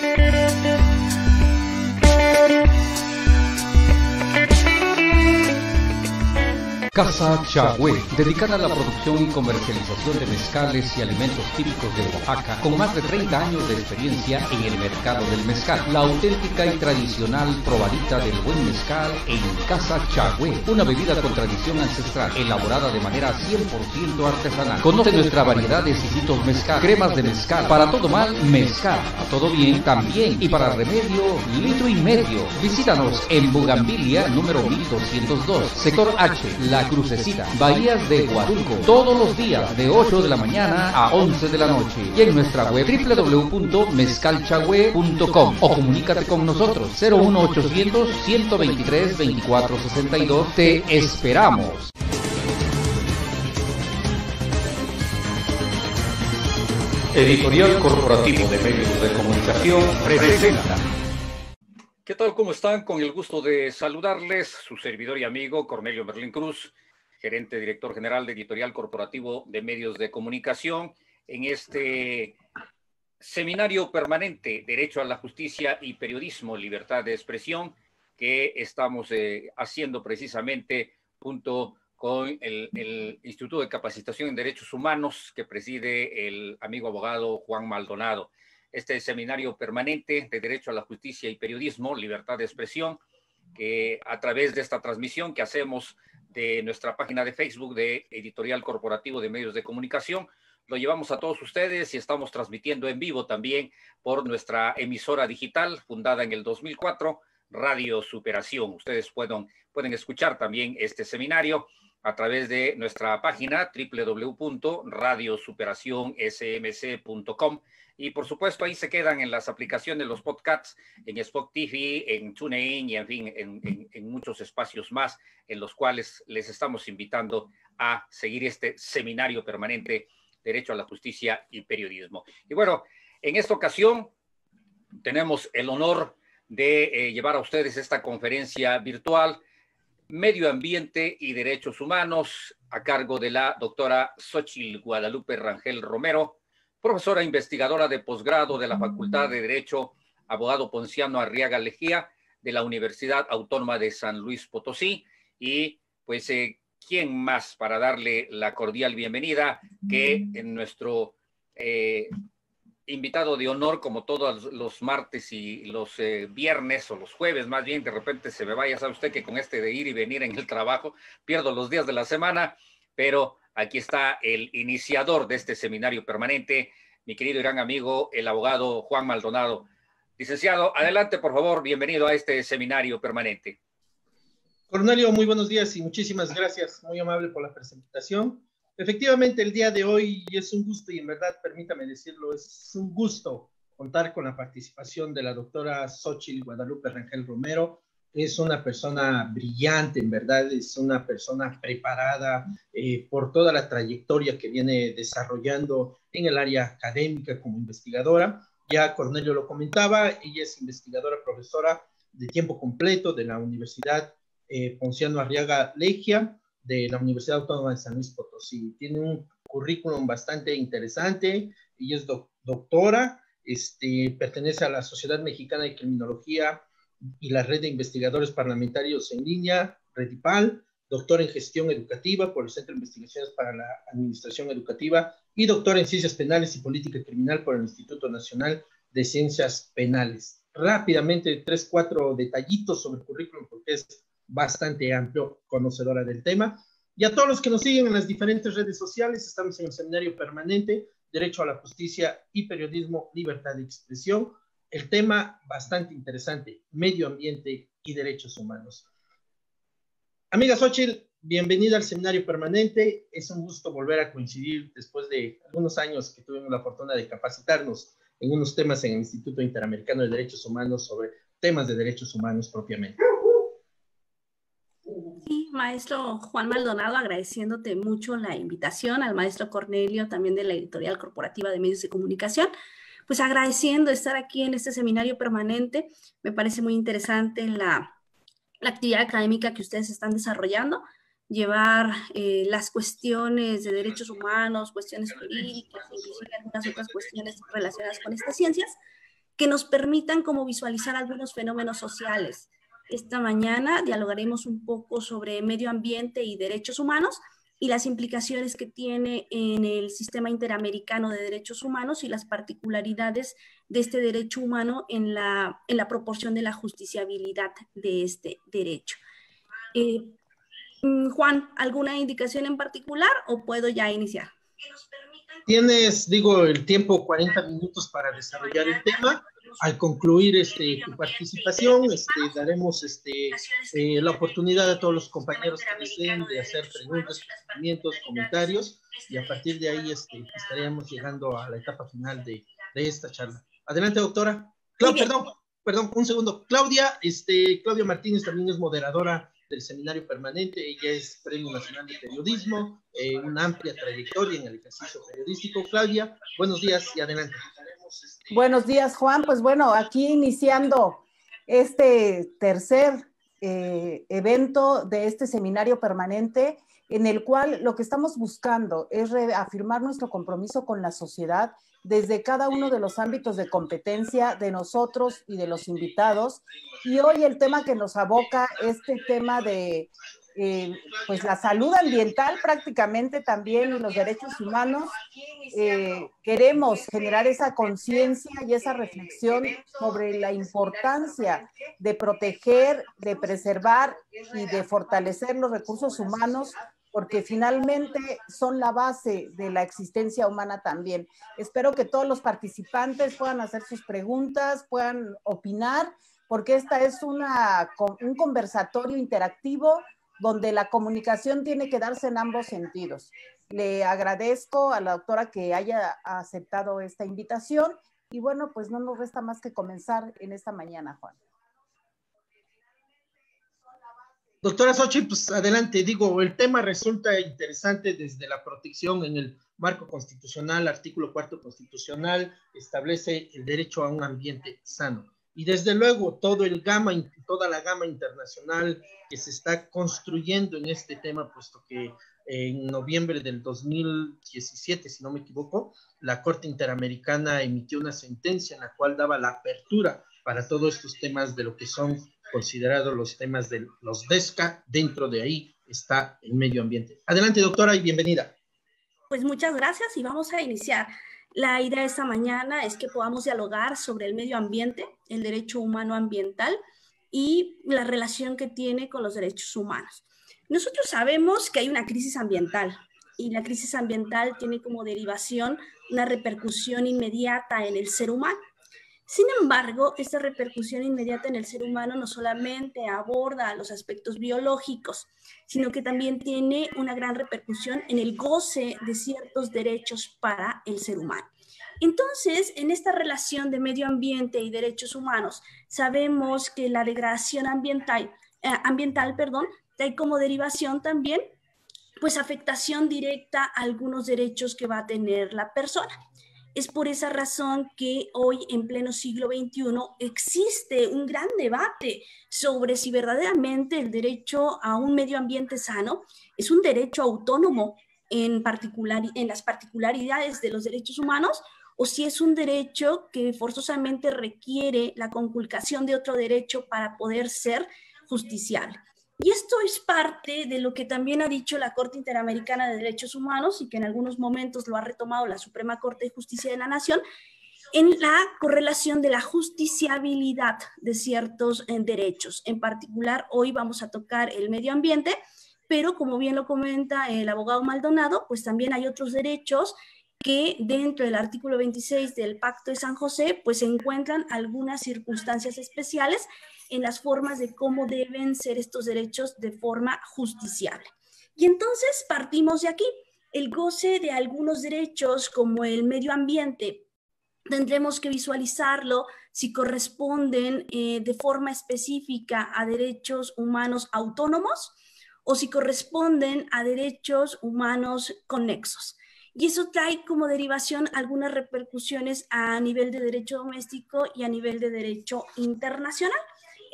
Thank you. Casa Chagüe, dedicada a la producción y comercialización de mezcales y alimentos típicos de Oaxaca, con más de 30 años de experiencia en el mercado del mezcal. La auténtica y tradicional probadita del buen mezcal en Casa Chagüe, una bebida con tradición ancestral, elaborada de manera 100% artesanal. Conoce nuestra variedad de exquisitos mezcal, cremas de mezcal, para todo mal, mezcal, a todo bien también, y para remedio, litro y medio. Visítanos en Bugambilia, número 1202, sector H, La Crucecita, Bahías de Guadulco, todos los días de 8 de la mañana a 11 de la noche. Y en nuestra web www.mezcalchagüe.com o comunícate con nosotros 01800 123 2462. Te esperamos. Editorial Corporativo de Medios de Comunicación presenta. ¿Qué tal? ¿Cómo están? Con el gusto de saludarles, su servidor y amigo Cornelio Merlín Cruz, gerente director general de Editorial Corporativo de Medios de Comunicación, en este seminario permanente Derecho a la Justicia y Periodismo, Libertad de Expresión, que estamos eh, haciendo precisamente junto con el, el, Instituto de Capacitación en Derechos Humanos que preside el amigo abogado Juan Maldonado este seminario permanente de Derecho a la Justicia y Periodismo, Libertad de Expresión, que a través de esta transmisión que hacemos de nuestra página de Facebook de Editorial Corporativo de Medios de Comunicación, lo llevamos a todos ustedes y estamos transmitiendo en vivo también por nuestra emisora digital fundada en el 2004, Radio Superación. Ustedes pueden, pueden escuchar también este seminario a través de nuestra página www.radiosuperacionsmc.com y por supuesto, ahí se quedan en las aplicaciones, los podcasts, en Spotify, en TuneIn y en fin, en, muchos espacios más en los cuales les estamos invitando a seguir este seminario permanente Derecho a la Justicia y Periodismo. Y bueno, en esta ocasión tenemos el honor de eh, llevar a ustedes esta conferencia virtual Medio Ambiente y Derechos Humanos a cargo de la doctora Xochil Guadalupe Rangel Romero, profesora investigadora de posgrado de la Facultad de Derecho, abogado Ponciano Arriaga Lejía, de la Universidad Autónoma de San Luis Potosí. Y pues, eh, ¿quién más para darle la cordial bienvenida que en nuestro eh, invitado de honor, como todos los martes y los eh, viernes o los jueves, más bien, de repente se me vaya, sabe usted que con este de ir y venir en el trabajo, pierdo los días de la semana, pero Aquí está el iniciador de este seminario permanente, mi querido gran amigo, el abogado Juan Maldonado. Licenciado, adelante, por favor, bienvenido a este seminario permanente. Cornelio, muy buenos días y muchísimas gracias, muy amable por la presentación. Efectivamente, el día de hoy es un gusto y en verdad, permítame decirlo, es un gusto contar con la participación de la doctora Xochitl Guadalupe Rangel Romero, es una persona brillante, en verdad, es una persona preparada eh, por toda la trayectoria que viene desarrollando en el área académica como investigadora. Ya Cornelio lo comentaba, ella es investigadora profesora de tiempo completo de la Universidad eh, Ponciano Arriaga Legia, de la Universidad Autónoma de San Luis Potosí. Tiene un currículum bastante interesante, ella es doctora, este, pertenece a la Sociedad Mexicana de Criminología y la Red de Investigadores Parlamentarios en Línea, REDIPAL, doctor en Gestión Educativa por el Centro de Investigaciones para la Administración Educativa y doctor en Ciencias Penales y Política Criminal por el Instituto Nacional de Ciencias Penales. Rápidamente, tres, cuatro detallitos sobre el currículum porque es bastante amplio, conocedora del tema. Y a todos los que nos siguen en las diferentes redes sociales, estamos en el seminario permanente Derecho a la Justicia y Periodismo, Libertad de Expresión el tema bastante interesante, medio ambiente y derechos humanos. Amiga Xochitl, bienvenida al seminario permanente. Es un gusto volver a coincidir después de algunos años que tuvimos la fortuna de capacitarnos en unos temas en el Instituto Interamericano de Derechos Humanos sobre temas de derechos humanos propiamente. Sí, maestro Juan Maldonado, agradeciéndote mucho la invitación, al maestro Cornelio, también de la editorial corporativa de medios de comunicación pues agradeciendo estar aquí en este seminario permanente. Me parece muy interesante la, actividad académica que ustedes están desarrollando, llevar eh, las cuestiones de derechos humanos, cuestiones jurídicas, inclusive algunas otras cuestiones relacionadas con estas ciencias, que nos permitan como visualizar algunos fenómenos sociales. Esta mañana dialogaremos un poco sobre medio ambiente y derechos humanos y las implicaciones que tiene en el sistema interamericano de derechos humanos y las particularidades de este derecho humano en la, en la proporción de la justiciabilidad de este derecho. Eh, mm, Juan, ¿alguna indicación en particular o puedo ya iniciar? Tienes, digo, el tiempo 40 minutos para desarrollar el tema al concluir este, tu participación, este, daremos este, eh, la oportunidad a todos los compañeros que deseen de hacer preguntas, comentarios, y a partir de ahí este, estaríamos llegando a la etapa final de, de esta charla. Adelante, doctora. perdón, perdón, un segundo. Claudia, este, Claudia Martínez también es moderadora del seminario permanente. Ella es Premio Nacional de Periodismo, eh, una amplia trayectoria en el ejercicio periodístico. Claudia, buenos días y adelante. Buenos días, Juan. Pues bueno, aquí iniciando este tercer eh, evento de este seminario permanente en el cual lo que estamos buscando es reafirmar nuestro compromiso con la sociedad desde cada uno de los ámbitos de competencia de nosotros y de los invitados. Y hoy el tema que nos aboca, este tema de eh, pues la salud ambiental prácticamente también y los derechos humanos, eh, queremos generar esa conciencia y esa reflexión sobre la importancia de proteger, de preservar y de fortalecer los recursos humanos porque finalmente son la base de la existencia humana también. Espero que todos los participantes puedan hacer sus preguntas, puedan opinar, porque esta es una, un conversatorio interactivo donde la comunicación tiene que darse en ambos sentidos. Le agradezco a la doctora que haya aceptado esta invitación y bueno, pues no nos resta más que comenzar en esta mañana, Juan. Doctora Sochi, pues adelante, digo, el tema resulta interesante desde la protección en el marco constitucional, artículo cuarto constitucional, establece el derecho a un ambiente sano y desde luego todo el gama, toda la gama internacional que se está construyendo en este tema, puesto que en noviembre del 2017, si no me equivoco, la Corte Interamericana emitió una sentencia en la cual daba la apertura para todos estos temas de lo que son considerados los temas de los DESCA. Dentro de ahí está el medio ambiente. Adelante, doctora, y bienvenida. Pues muchas gracias y vamos a iniciar. La idea de esta mañana es que podamos dialogar sobre el medio ambiente, el derecho humano ambiental y la relación que tiene con los derechos humanos. Nosotros sabemos que hay una crisis ambiental y la crisis ambiental tiene como derivación una repercusión inmediata en el ser humano. Sin embargo, esta repercusión inmediata en el ser humano no solamente aborda los aspectos biológicos, sino que también tiene una gran repercusión en el goce de ciertos derechos para el ser humano. Entonces, en esta relación de medio ambiente y derechos humanos, sabemos que la degradación ambiental, eh, ambiental perdón, trae como derivación también pues afectación directa a algunos derechos que va a tener la persona. Es por esa razón que hoy, en pleno siglo XXI, existe un gran debate sobre si verdaderamente el derecho a un medio ambiente sano es un derecho autónomo en, particular, en las particularidades de los derechos humanos o si es un derecho que forzosamente requiere la conculcación de otro derecho para poder ser justiciable. Y esto es parte de lo que también ha dicho la Corte Interamericana de Derechos Humanos y que en algunos momentos lo ha retomado la Suprema Corte de Justicia de la Nación en la correlación de la justiciabilidad de ciertos eh, derechos. En particular, hoy vamos a tocar el medio ambiente, pero como bien lo comenta el abogado Maldonado, pues también hay otros derechos que dentro del artículo 26 del Pacto de San José, pues se encuentran algunas circunstancias especiales en las formas de cómo deben ser estos derechos de forma justiciable. Y entonces partimos de aquí. El goce de algunos derechos como el medio ambiente, tendremos que visualizarlo si corresponden eh, de forma específica a derechos humanos autónomos o si corresponden a derechos humanos conexos. Y eso trae como derivación algunas repercusiones a nivel de derecho doméstico y a nivel de derecho internacional.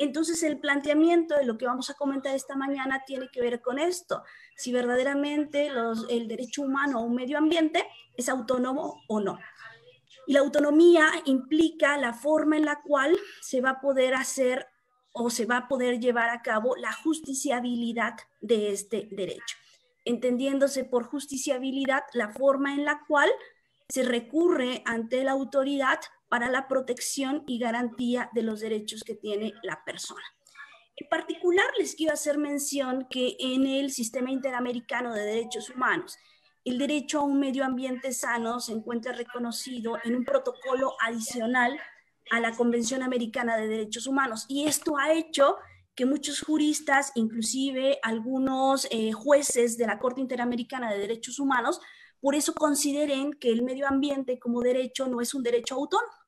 Entonces, el planteamiento de lo que vamos a comentar esta mañana tiene que ver con esto, si verdaderamente el derecho humano a un medio ambiente es autónomo o no. Y la autonomía implica la forma en la cual se va a poder hacer o se va a poder llevar a cabo la justiciabilidad de este derecho, entendiéndose por justiciabilidad la forma en la cual se recurre ante la autoridad para la protección y garantía de los derechos que tiene la persona. En particular, les quiero hacer mención que en el Sistema Interamericano de Derechos Humanos, el derecho a un medio ambiente sano se encuentra reconocido en un protocolo adicional a la Convención Americana de Derechos Humanos. Y esto ha hecho que muchos juristas, inclusive algunos eh, jueces de la Corte Interamericana de Derechos Humanos, por eso consideren que el medio ambiente como derecho no es un derecho autónomo.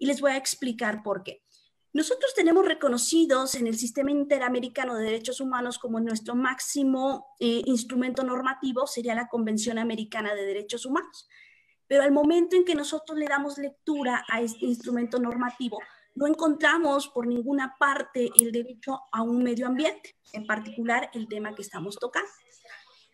Y les voy a explicar por qué. Nosotros tenemos reconocidos en el Sistema Interamericano de Derechos Humanos como nuestro máximo eh, instrumento normativo sería la Convención Americana de Derechos Humanos. Pero al momento en que nosotros le damos lectura a este instrumento normativo, no encontramos por ninguna parte el derecho a un medio ambiente, en particular el tema que estamos tocando.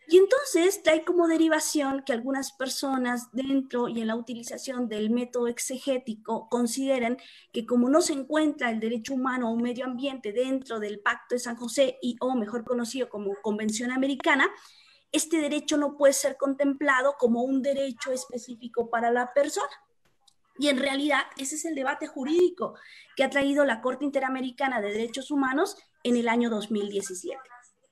Y entonces trae como derivación que algunas personas dentro y en la utilización del método exegético consideren que como no se encuentra el derecho humano un medio ambiente dentro del Pacto de San José y o mejor conocido como Convención Americana, este derecho no puede ser contemplado como un derecho específico para la persona. Y en realidad ese es el debate jurídico que ha traído la Corte Interamericana de Derechos Humanos en el año 2017.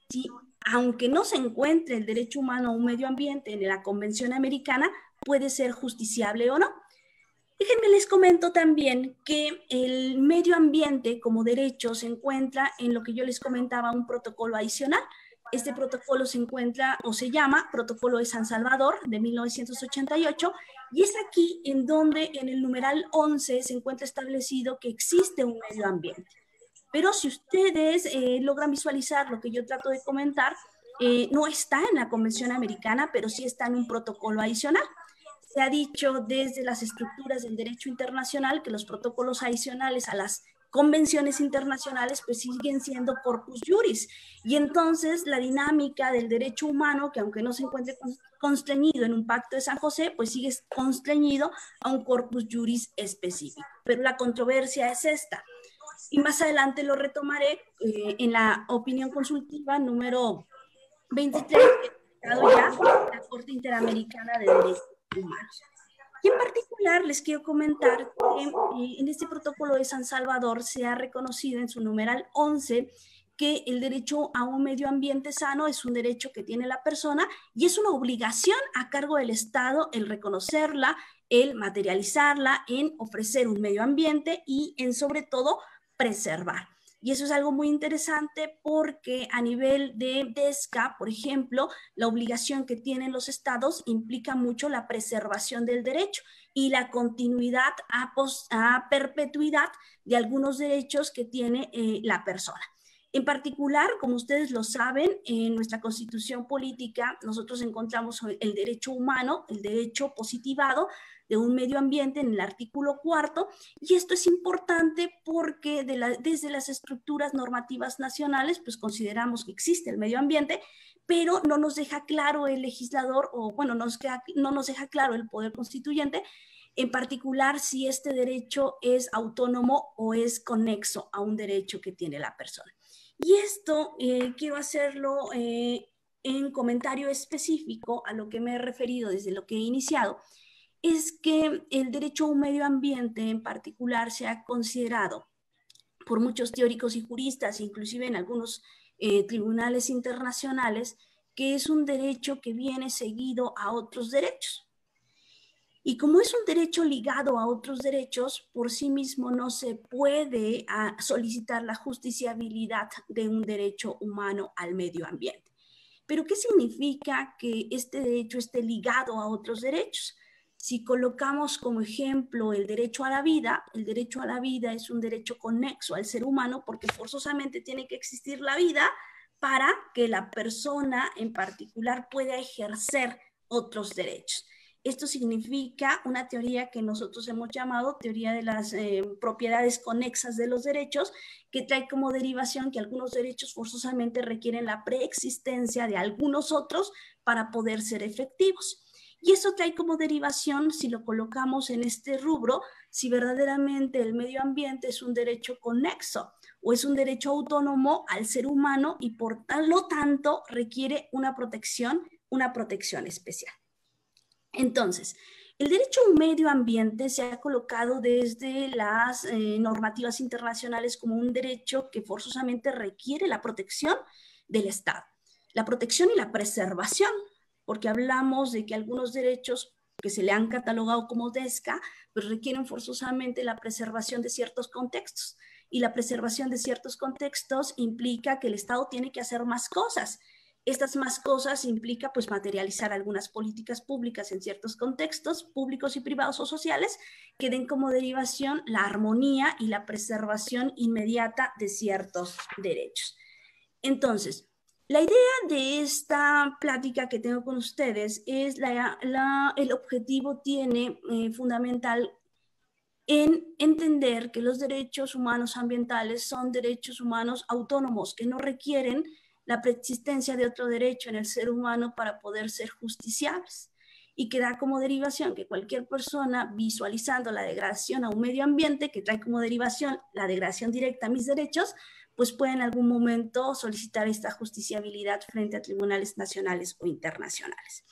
Si aunque no se encuentre el derecho humano un medio ambiente en la Convención Americana, puede ser justiciable o no. Déjenme les comento también que el medio ambiente como derecho se encuentra en lo que yo les comentaba, un protocolo adicional. Este protocolo se encuentra o se llama Protocolo de San Salvador de 1988 y es aquí en donde en el numeral 11 se encuentra establecido que existe un medio ambiente. Pero si ustedes eh, logran visualizar lo que yo trato de comentar, eh, no está en la Convención Americana, pero sí está en un protocolo adicional. Se ha dicho desde las estructuras del derecho internacional que los protocolos adicionales a las convenciones internacionales pues siguen siendo corpus juris. Y entonces la dinámica del derecho humano, que aunque no se encuentre constreñido en un pacto de San José, pues sigue constreñido a un corpus juris específico. Pero la controversia es esta y más adelante lo retomaré eh, en la opinión consultiva número 23, que ya la Corte Interamericana de Derechos Humanos. Y en particular les quiero comentar que eh, en este protocolo de San Salvador se ha reconocido en su numeral 11 que el derecho a un medio ambiente sano es un derecho que tiene la persona y es una obligación a cargo del Estado el reconocerla, el materializarla, en ofrecer un medio ambiente y en sobre todo preservar. Y eso es algo muy interesante porque a nivel de DESCA, por ejemplo, la obligación que tienen los estados implica mucho la preservación del derecho y la continuidad a, a perpetuidad de algunos derechos que tiene eh, la persona. En particular, como ustedes lo saben, en nuestra constitución política nosotros encontramos el derecho humano, el derecho positivado, de un medio ambiente en el artículo cuarto, y esto es importante porque desde las estructuras normativas nacionales, pues consideramos que existe el medio ambiente, pero no nos deja claro el legislador, o bueno, nos no nos deja claro el poder constituyente, en particular si este derecho es autónomo o es conexo a un derecho que tiene la persona. Y esto eh, quiero hacerlo eh, en comentario específico a lo que me he referido desde lo que he iniciado, es que el derecho a un medio ambiente en particular se ha considerado por muchos teóricos y juristas, inclusive en algunos eh, tribunales internacionales, que es un derecho que viene seguido a otros derechos. Y como es un derecho ligado a otros derechos, por sí mismo no se puede ah, solicitar la justiciabilidad de un derecho humano al medio ambiente. Pero ¿qué significa que este derecho esté ligado a otros derechos? Si colocamos como ejemplo el derecho a la vida, el derecho a la vida es un derecho conexo al ser humano porque forzosamente tiene que existir la vida para que la persona en particular pueda ejercer otros derechos. Esto significa una teoría que nosotros hemos llamado teoría de las eh, propiedades conexas de los derechos, que trae como derivación que algunos derechos forzosamente requieren la preexistencia de algunos otros para poder ser efectivos. Y eso trae como derivación, si lo colocamos en este rubro, si verdaderamente el medio ambiente es un derecho conexo o es un derecho autónomo al ser humano y por lo tanto requiere una protección, una protección especial. Entonces, el derecho a un medio ambiente se ha colocado desde las eh, normativas internacionales como un derecho que forzosamente requiere la protección del Estado, la protección y la preservación, porque hablamos de que algunos derechos que se le han catalogado como DESCA, pues requieren forzosamente la preservación de ciertos contextos. Y la preservación de ciertos contextos implica que el Estado tiene que hacer más cosas. Estas más cosas implica pues materializar algunas políticas públicas en ciertos contextos públicos y privados o sociales que den como derivación la armonía y la preservación inmediata de ciertos derechos. Entonces, la idea de esta plática que tengo con ustedes es la, el objetivo tiene eh, fundamental en entender que los derechos humanos ambientales son derechos humanos autónomos que no requieren la preexistencia de otro derecho en el ser humano para poder ser justiciables y que da como derivación que cualquier persona visualizando la degradación a un medio ambiente que trae como derivación la degradación directa a mis derechos, pues puede en algún momento solicitar esta justiciabilidad frente a tribunales nacionales o internacionales.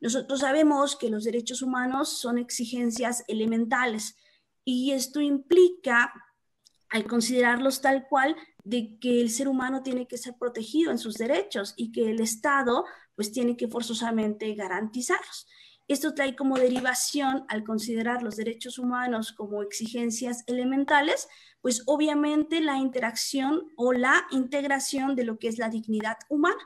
Nosotros sabemos que los derechos humanos son exigencias elementales y esto implica, al considerarlos tal cual, de que el ser humano tiene que ser protegido en sus derechos y que el Estado pues tiene que forzosamente garantizarlos. Esto trae como derivación, al considerar los derechos humanos como exigencias elementales, pues obviamente la interacción o la integración de lo que es la dignidad humana.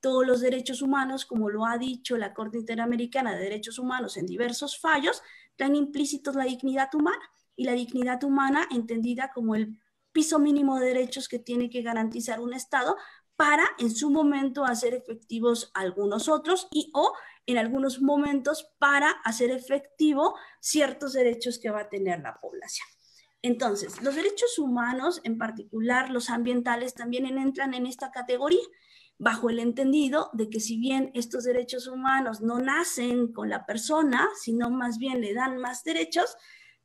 Todos los derechos humanos, como lo ha dicho la Corte Interamericana de Derechos Humanos en diversos fallos, traen implícitos la dignidad humana y la dignidad humana entendida como el piso mínimo de derechos que tiene que garantizar un Estado para en su momento hacer efectivos algunos otros y o en algunos momentos para hacer efectivo ciertos derechos que va a tener la población. Entonces, los derechos humanos, en particular los ambientales, también entran en esta categoría, bajo el entendido de que si bien estos derechos humanos no nacen con la persona, sino más bien le dan más derechos,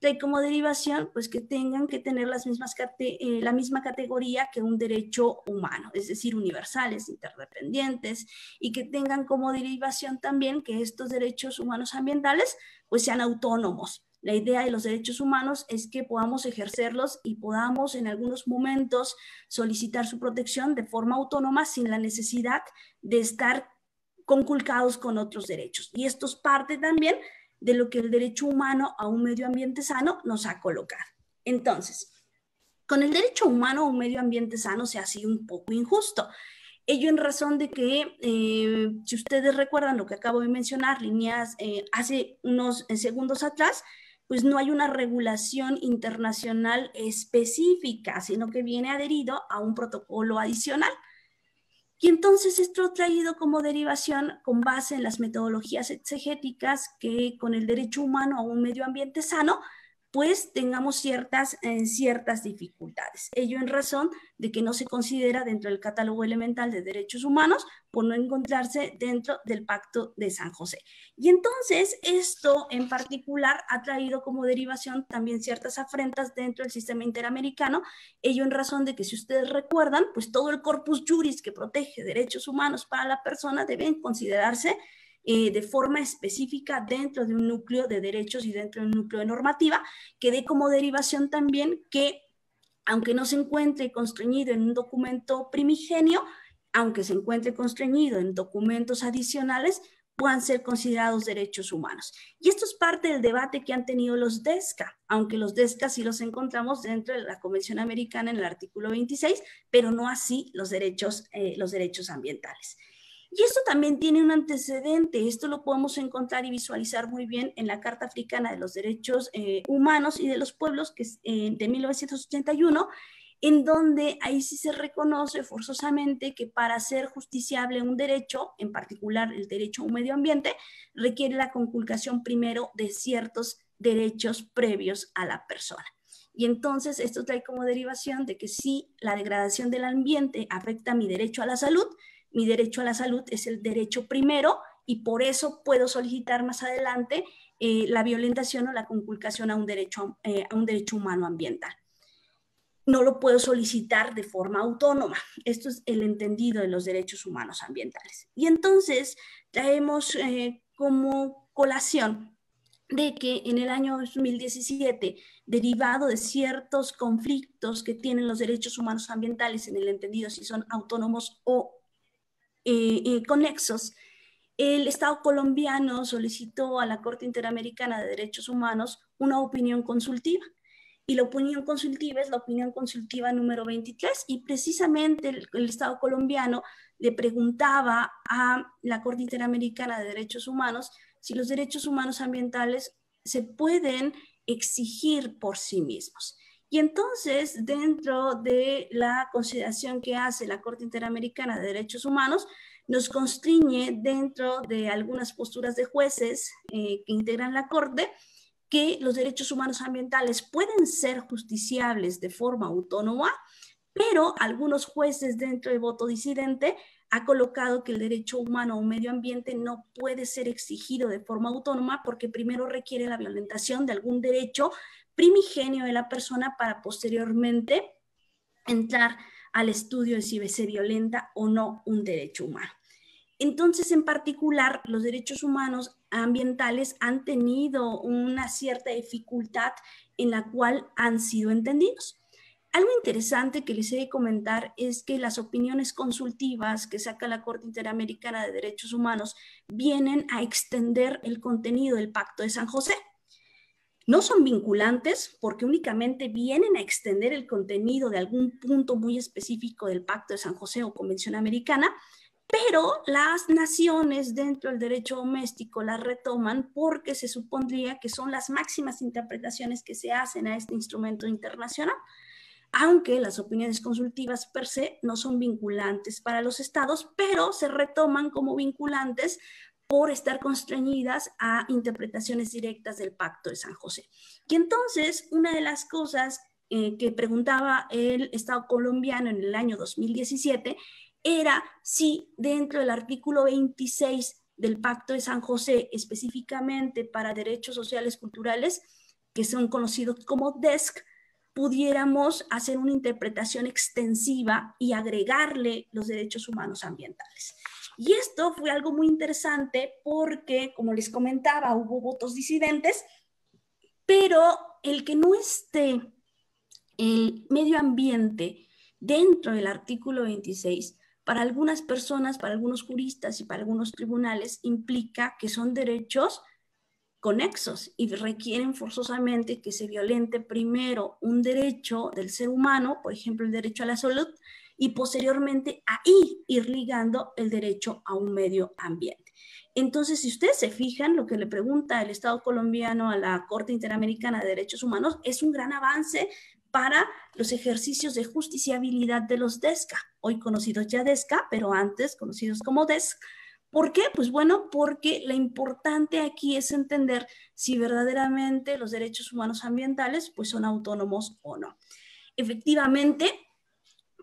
trae como derivación pues que tengan que tener las mismas eh, la misma categoría que un derecho humano, es decir, universales, interdependientes y que tengan como derivación también que estos derechos humanos ambientales pues sean autónomos. La idea de los derechos humanos es que podamos ejercerlos y podamos en algunos momentos solicitar su protección de forma autónoma sin la necesidad de estar conculcados con otros derechos. Y esto es parte también de lo que el derecho humano a un medio ambiente sano nos ha colocado. Entonces, con el derecho humano a un medio ambiente sano se ha sido un poco injusto. Ello en razón de que, eh, si ustedes recuerdan lo que acabo de mencionar, líneas eh, hace unos segundos atrás, pues no hay una regulación internacional específica, sino que viene adherido a un protocolo adicional. Y entonces esto traído como derivación con base en las metodologías exegéticas que con el derecho humano a un medio ambiente sano pues tengamos ciertas, eh, ciertas dificultades. Ello en razón de que no se considera dentro del catálogo elemental de derechos humanos por no encontrarse dentro del Pacto de San José. Y entonces esto en particular ha traído como derivación también ciertas afrentas dentro del sistema interamericano, ello en razón de que si ustedes recuerdan, pues todo el corpus juris que protege derechos humanos para la persona deben considerarse eh, de forma específica dentro de un núcleo de derechos y dentro de un núcleo de normativa, que dé como derivación también que, aunque no se encuentre constreñido en un documento primigenio, aunque se encuentre constreñido en documentos adicionales, puedan ser considerados derechos humanos. Y esto es parte del debate que han tenido los DESCA, aunque los DESCA sí los encontramos dentro de la Convención Americana en el artículo 26, pero no así los derechos, eh, los derechos ambientales. Y esto también tiene un antecedente, esto lo podemos encontrar y visualizar muy bien en la Carta Africana de los Derechos eh, Humanos y de los Pueblos que eh, de 1981, en donde ahí sí se reconoce forzosamente que para ser justiciable un derecho, en particular el derecho a un medio ambiente, requiere la conculcación primero de ciertos derechos previos a la persona. Y entonces esto trae como derivación de que si la degradación del ambiente afecta mi derecho a la salud, mi derecho a la salud es el derecho primero y por eso puedo solicitar más adelante eh, la violentación o la conculcación a un, derecho, eh, a un derecho humano ambiental. No lo puedo solicitar de forma autónoma. Esto es el entendido de los derechos humanos ambientales. Y entonces traemos eh, como colación de que en el año 2017, derivado de ciertos conflictos que tienen los derechos humanos ambientales en el entendido si son autónomos o conexos, el Estado colombiano solicitó a la Corte Interamericana de Derechos Humanos una opinión consultiva. Y la opinión consultiva es la opinión consultiva número 23 y precisamente el, Estado colombiano le preguntaba a la Corte Interamericana de Derechos Humanos si los derechos humanos ambientales se pueden exigir por sí mismos. Y entonces, dentro de la consideración que hace la Corte Interamericana de Derechos Humanos, nos constriñe dentro de algunas posturas de jueces eh, que integran la Corte que los derechos humanos ambientales pueden ser justiciables de forma autónoma, pero algunos jueces dentro del voto disidente ha colocado que el derecho humano a medio ambiente no puede ser exigido de forma autónoma porque primero requiere la violentación de algún derecho primigenio de la persona para posteriormente entrar al estudio de si se violenta o no un derecho humano. Entonces, en particular, los derechos humanos ambientales han tenido una cierta dificultad en la cual han sido entendidos. Algo interesante que les he de comentar es que las opiniones consultivas que saca la Corte Interamericana de Derechos Humanos vienen a extender el contenido del Pacto de San José. No son vinculantes porque únicamente vienen a extender el contenido de algún punto muy específico del Pacto de San José o Convención Americana, pero las naciones dentro del derecho doméstico las retoman porque se supondría que son las máximas interpretaciones que se hacen a este instrumento internacional, aunque las opiniones consultivas per se no son vinculantes para los estados, pero se retoman como vinculantes por estar constreñidas a interpretaciones directas del Pacto de San José. Y entonces, una de las cosas eh, que preguntaba el Estado colombiano en el año 2017 era si dentro del artículo 26 del Pacto de San José, específicamente para derechos sociales culturales, que son conocidos como DESC, pudiéramos hacer una interpretación extensiva y agregarle los derechos humanos ambientales. Y esto fue algo muy interesante porque, como les comentaba, hubo votos disidentes, pero el que no esté el medio ambiente dentro del artículo 26, para algunas personas, para algunos juristas y para algunos tribunales, implica que son derechos conexos y requieren forzosamente que se violente primero un derecho del ser humano, por ejemplo, el derecho a la salud, y posteriormente ahí ir ligando el derecho a un medio ambiente. Entonces, si ustedes se fijan, lo que le pregunta el Estado colombiano a la Corte Interamericana de Derechos Humanos es un gran avance para los ejercicios de justiciabilidad de los DESCA, hoy conocidos ya DESCA, pero antes conocidos como DESC. ¿Por qué? Pues bueno, porque lo importante aquí es entender si verdaderamente los derechos humanos ambientales pues son autónomos o no. Efectivamente,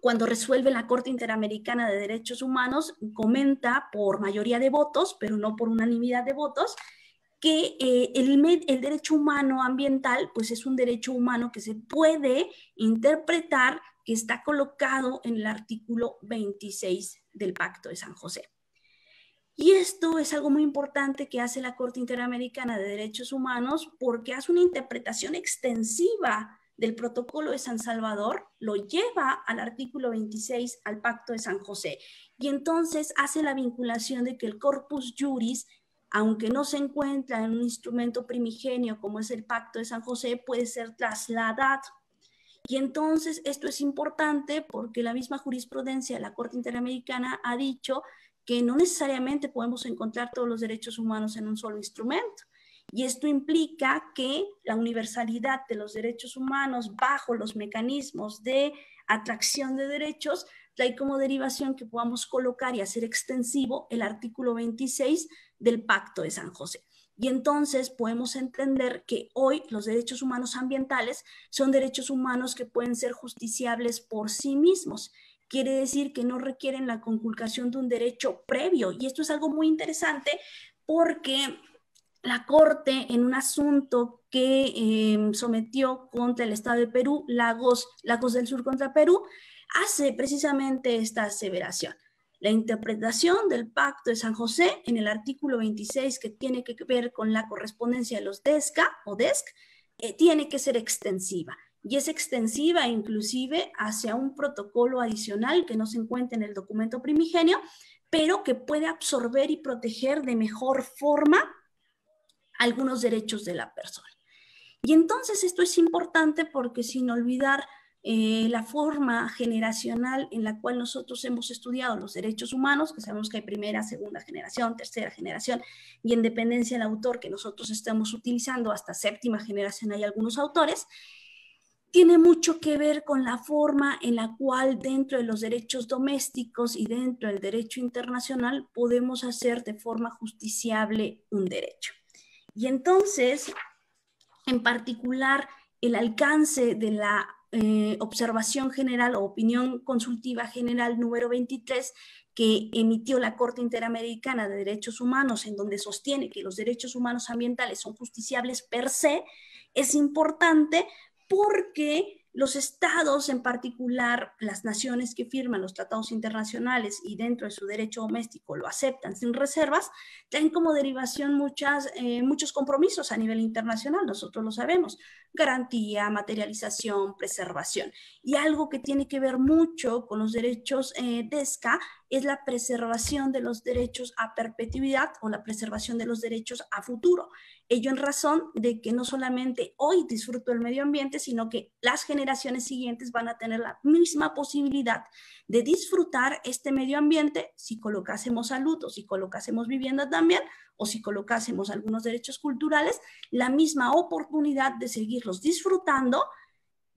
cuando resuelve la Corte Interamericana de Derechos Humanos, comenta por mayoría de votos, pero no por unanimidad de votos, que eh, el, el, derecho humano ambiental, pues es un derecho humano que se puede interpretar que está colocado en el artículo 26 del Pacto de San José. Y esto es algo muy importante que hace la Corte Interamericana de Derechos Humanos porque hace una interpretación extensiva del protocolo de San Salvador, lo lleva al artículo 26 al pacto de San José. Y entonces hace la vinculación de que el corpus juris, aunque no se encuentra en un instrumento primigenio como es el pacto de San José, puede ser trasladado. Y entonces esto es importante porque la misma jurisprudencia de la Corte Interamericana ha dicho que no necesariamente podemos encontrar todos los derechos humanos en un solo instrumento y esto implica que la universalidad de los derechos humanos bajo los mecanismos de atracción de derechos trae como derivación que podamos colocar y hacer extensivo el artículo 26 del Pacto de San José. Y entonces podemos entender que hoy los derechos humanos ambientales son derechos humanos que pueden ser justiciables por sí mismos quiere decir que no requieren la conculcación de un derecho previo. Y esto es algo muy interesante porque la Corte en un asunto que em, sometió contra el Estado de Perú, Lagos, Lagos del Sur contra Perú, hace precisamente esta aseveración. La interpretación del Pacto de San José en el artículo 26 que tiene que ver con la correspondencia de los DESCA o DESC eh, tiene que ser extensiva y es extensiva inclusive hacia un protocolo adicional que no se encuentra en el documento primigenio, pero que puede absorber y proteger de mejor forma algunos derechos de la persona. Y entonces esto es importante porque sin olvidar eh, la forma generacional en la cual nosotros hemos estudiado los derechos humanos, que sabemos que hay primera, segunda generación, tercera generación, y en dependencia del autor que nosotros estamos utilizando, hasta séptima generación hay algunos autores, tiene mucho que ver con la forma en la cual dentro de los derechos domésticos y dentro del derecho internacional podemos hacer de forma justiciable un derecho. Y entonces, en particular, el alcance de la eh, observación general o opinión consultiva general número 23 que emitió la Corte Interamericana de Derechos Humanos, en donde sostiene que los derechos humanos ambientales son justiciables per se, es importante porque los estados, en particular las naciones que firman los tratados internacionales y dentro de su derecho doméstico lo aceptan sin reservas, traen como derivación muchas, eh, muchos compromisos a nivel internacional, nosotros lo sabemos, garantía, materialización, preservación. Y algo que tiene que ver mucho con los derechos eh, DESCA es la preservación de los derechos a perpetuidad o la preservación de los derechos a futuro. Ello en razón de que no solamente hoy disfruto el medio ambiente, sino que las generaciones siguientes van a tener la misma posibilidad de disfrutar este medio ambiente si colocásemos salud o si colocásemos vivienda también o si colocásemos algunos derechos culturales, la misma oportunidad de seguirlos disfrutando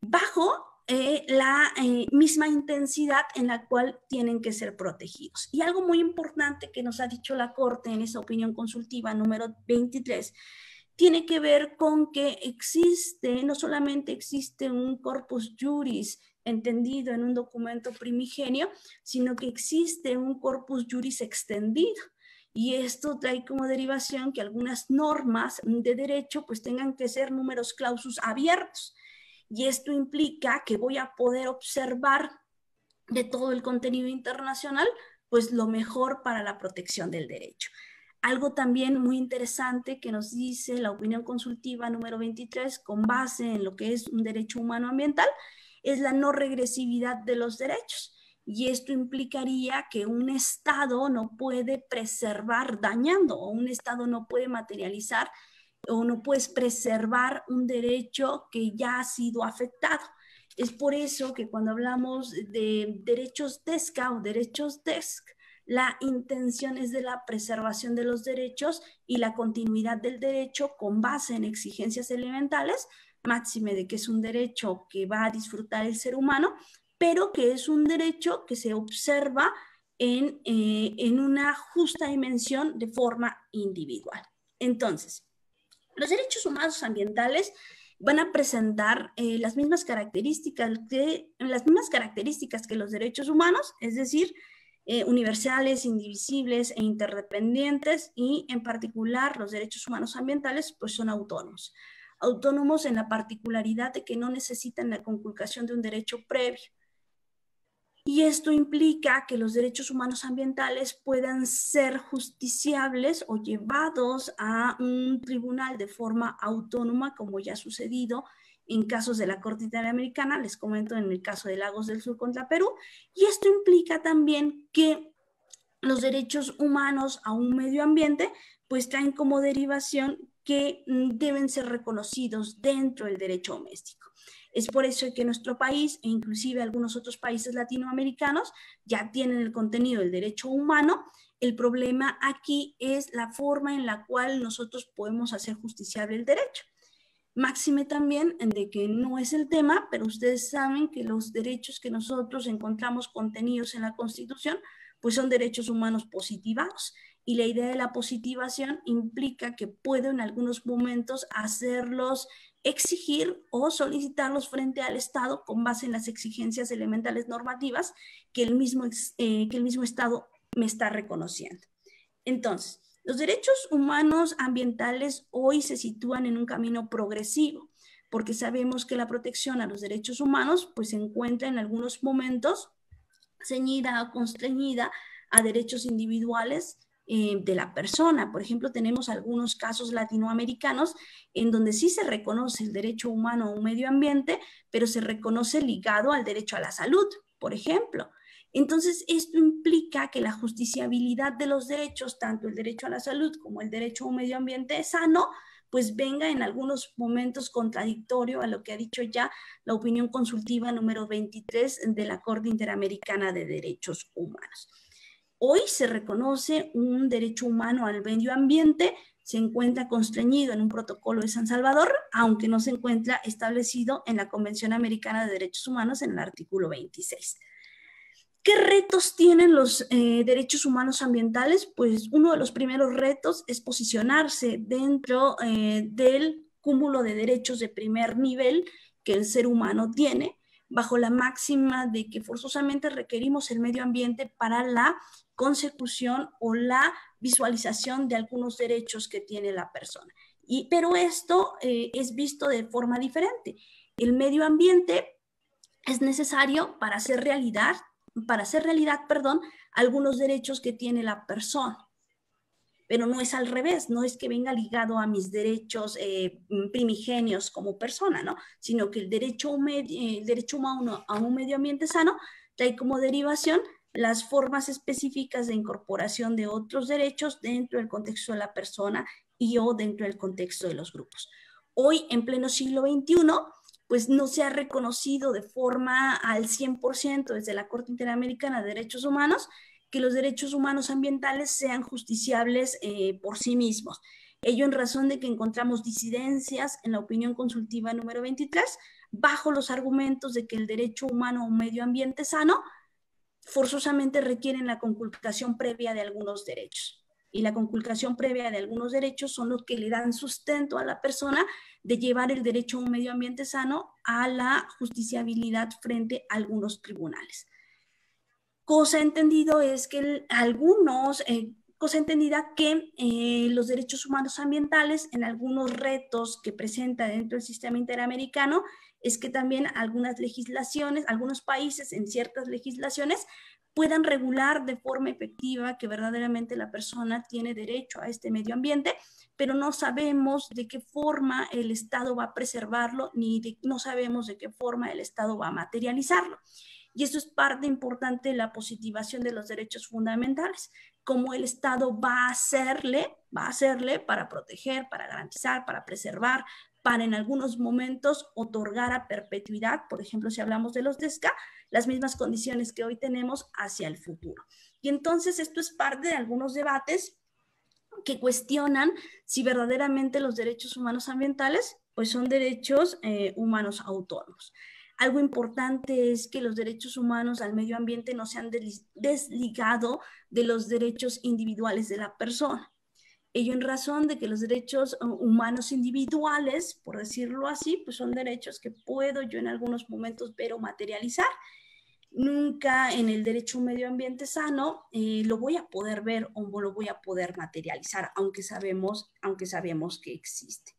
bajo eh, la eh, misma intensidad en la cual tienen que ser protegidos. Y algo muy importante que nos ha dicho la Corte en esa opinión consultiva número 23 tiene que ver con que existe, no solamente existe un corpus juris entendido en un documento primigenio, sino que existe un corpus juris extendido. Y esto trae como derivación que algunas normas de derecho pues tengan que ser números clausus abiertos y esto implica que voy a poder observar de todo el contenido internacional, pues lo mejor para la protección del derecho. Algo también muy interesante que nos dice la opinión consultiva número 23 con base en lo que es un derecho humano ambiental es la no regresividad de los derechos. Y esto implicaría que un Estado no puede preservar dañando o un Estado no puede materializar o no puedes preservar un derecho que ya ha sido afectado. Es por eso que cuando hablamos de derechos DESCA o derechos DESC, la intención es de la preservación de los derechos y la continuidad del derecho con base en exigencias elementales, máxime de que es un derecho que va a disfrutar el ser humano, pero que es un derecho que se observa en, eh, en una justa dimensión de forma individual. Entonces, los derechos humanos ambientales van a presentar eh, las mismas características que las mismas características que los derechos humanos, es decir, eh, universales, indivisibles e interdependientes y en particular los derechos humanos ambientales pues son autónomos. Autónomos en la particularidad de que no necesitan la conculcación de un derecho previo y esto implica que los derechos humanos ambientales puedan ser justiciables o llevados a un tribunal de forma autónoma, como ya ha sucedido en casos de la Corte Interamericana, les comento en el caso de Lagos del Sur contra Perú, y esto implica también que los derechos humanos a un medio ambiente pues traen como derivación que mm, deben ser reconocidos dentro del derecho doméstico. Es por eso que nuestro país e inclusive algunos otros países latinoamericanos ya tienen el contenido del derecho humano. El problema aquí es la forma en la cual nosotros podemos hacer justiciable el derecho. Máxime también de que no es el tema, pero ustedes saben que los derechos que nosotros encontramos contenidos en la Constitución, pues son derechos humanos positivados. y la idea de la positivación implica que puedo en algunos momentos hacerlos exigir o solicitarlos frente al Estado con base en las exigencias elementales normativas que el mismo, eh, que el mismo Estado me está reconociendo. Entonces, los derechos humanos ambientales hoy se sitúan en un camino progresivo, porque sabemos que la protección a los derechos humanos pues, se encuentra en algunos momentos ceñida o constreñida a derechos individuales eh, de la persona. Por ejemplo, tenemos algunos casos latinoamericanos en donde sí se reconoce el derecho humano a un medio ambiente, pero se reconoce ligado al derecho a la salud, por ejemplo. Entonces, esto implica que la justiciabilidad de los derechos, tanto el derecho a la salud como el derecho a un medio ambiente sano, pues venga en algunos momentos contradictorio a lo que ha dicho ya la opinión consultiva número 23 de la Corte Interamericana de Derechos Humanos. Hoy se reconoce un derecho humano al medio ambiente, se encuentra constreñido en un protocolo de San Salvador, aunque no se encuentra establecido en la Convención Americana de Derechos Humanos en el artículo 26. ¿Qué retos tienen los eh, derechos humanos ambientales? Pues uno de los primeros retos es posicionarse dentro eh, del cúmulo de derechos de primer nivel que el ser humano tiene, bajo la máxima de que forzosamente requerimos el medio ambiente para la consecución o la visualización de algunos derechos que tiene la persona. Y, pero esto eh, es visto de forma diferente. El medio ambiente es necesario para hacer realidad para hacer realidad, perdón, algunos derechos que tiene la persona. Pero no es al revés, no es que venga ligado a mis derechos eh, primigenios como persona, ¿no? Sino que el derecho, eh, el derecho humano a un medio ambiente sano trae como derivación las formas específicas de incorporación de otros derechos dentro del contexto de la persona y o dentro del contexto de los grupos. Hoy, en pleno siglo XXI, pues no se ha reconocido de forma al 100% desde la Corte Interamericana de Derechos Humanos que los derechos humanos ambientales sean justiciables eh, por sí mismos. Ello en razón de que encontramos disidencias en la opinión consultiva número 23 bajo los argumentos de que el derecho humano a un medio ambiente sano forzosamente requieren la conculcación previa de algunos derechos y la conculcación previa de algunos derechos son los que le dan sustento a la persona de llevar el derecho a un medio ambiente sano a la justiciabilidad frente a algunos tribunales. Cosa entendido es que algunos, eh, cosa entendida que eh, los derechos humanos ambientales en algunos retos que presenta dentro del sistema interamericano es que también algunas legislaciones, algunos países en ciertas legislaciones puedan regular de forma efectiva que verdaderamente la persona tiene derecho a este medio ambiente, pero no sabemos de qué forma el Estado va a preservarlo, ni no sabemos de qué forma el Estado va a materializarlo. Y eso es parte importante de la positivación de los derechos fundamentales, cómo el Estado va a hacerle, va a hacerle para proteger, para garantizar, para preservar, para en algunos momentos otorgar a perpetuidad, por ejemplo, si hablamos de los DESCA, las mismas condiciones que hoy tenemos hacia el futuro. Y entonces esto es parte de algunos debates que cuestionan si verdaderamente los derechos humanos ambientales pues son derechos eh, humanos autónomos. Algo importante es que los derechos humanos al medio ambiente no se han desligado de los derechos individuales de la persona. Ello en razón de que los derechos uh, humanos individuales, por decirlo así, pues son derechos que puedo yo en algunos momentos ver o materializar. Nunca en el derecho a un medio ambiente sano eh, lo voy a poder ver o lo voy a poder materializar, aunque sabemos, aunque sabemos que existe.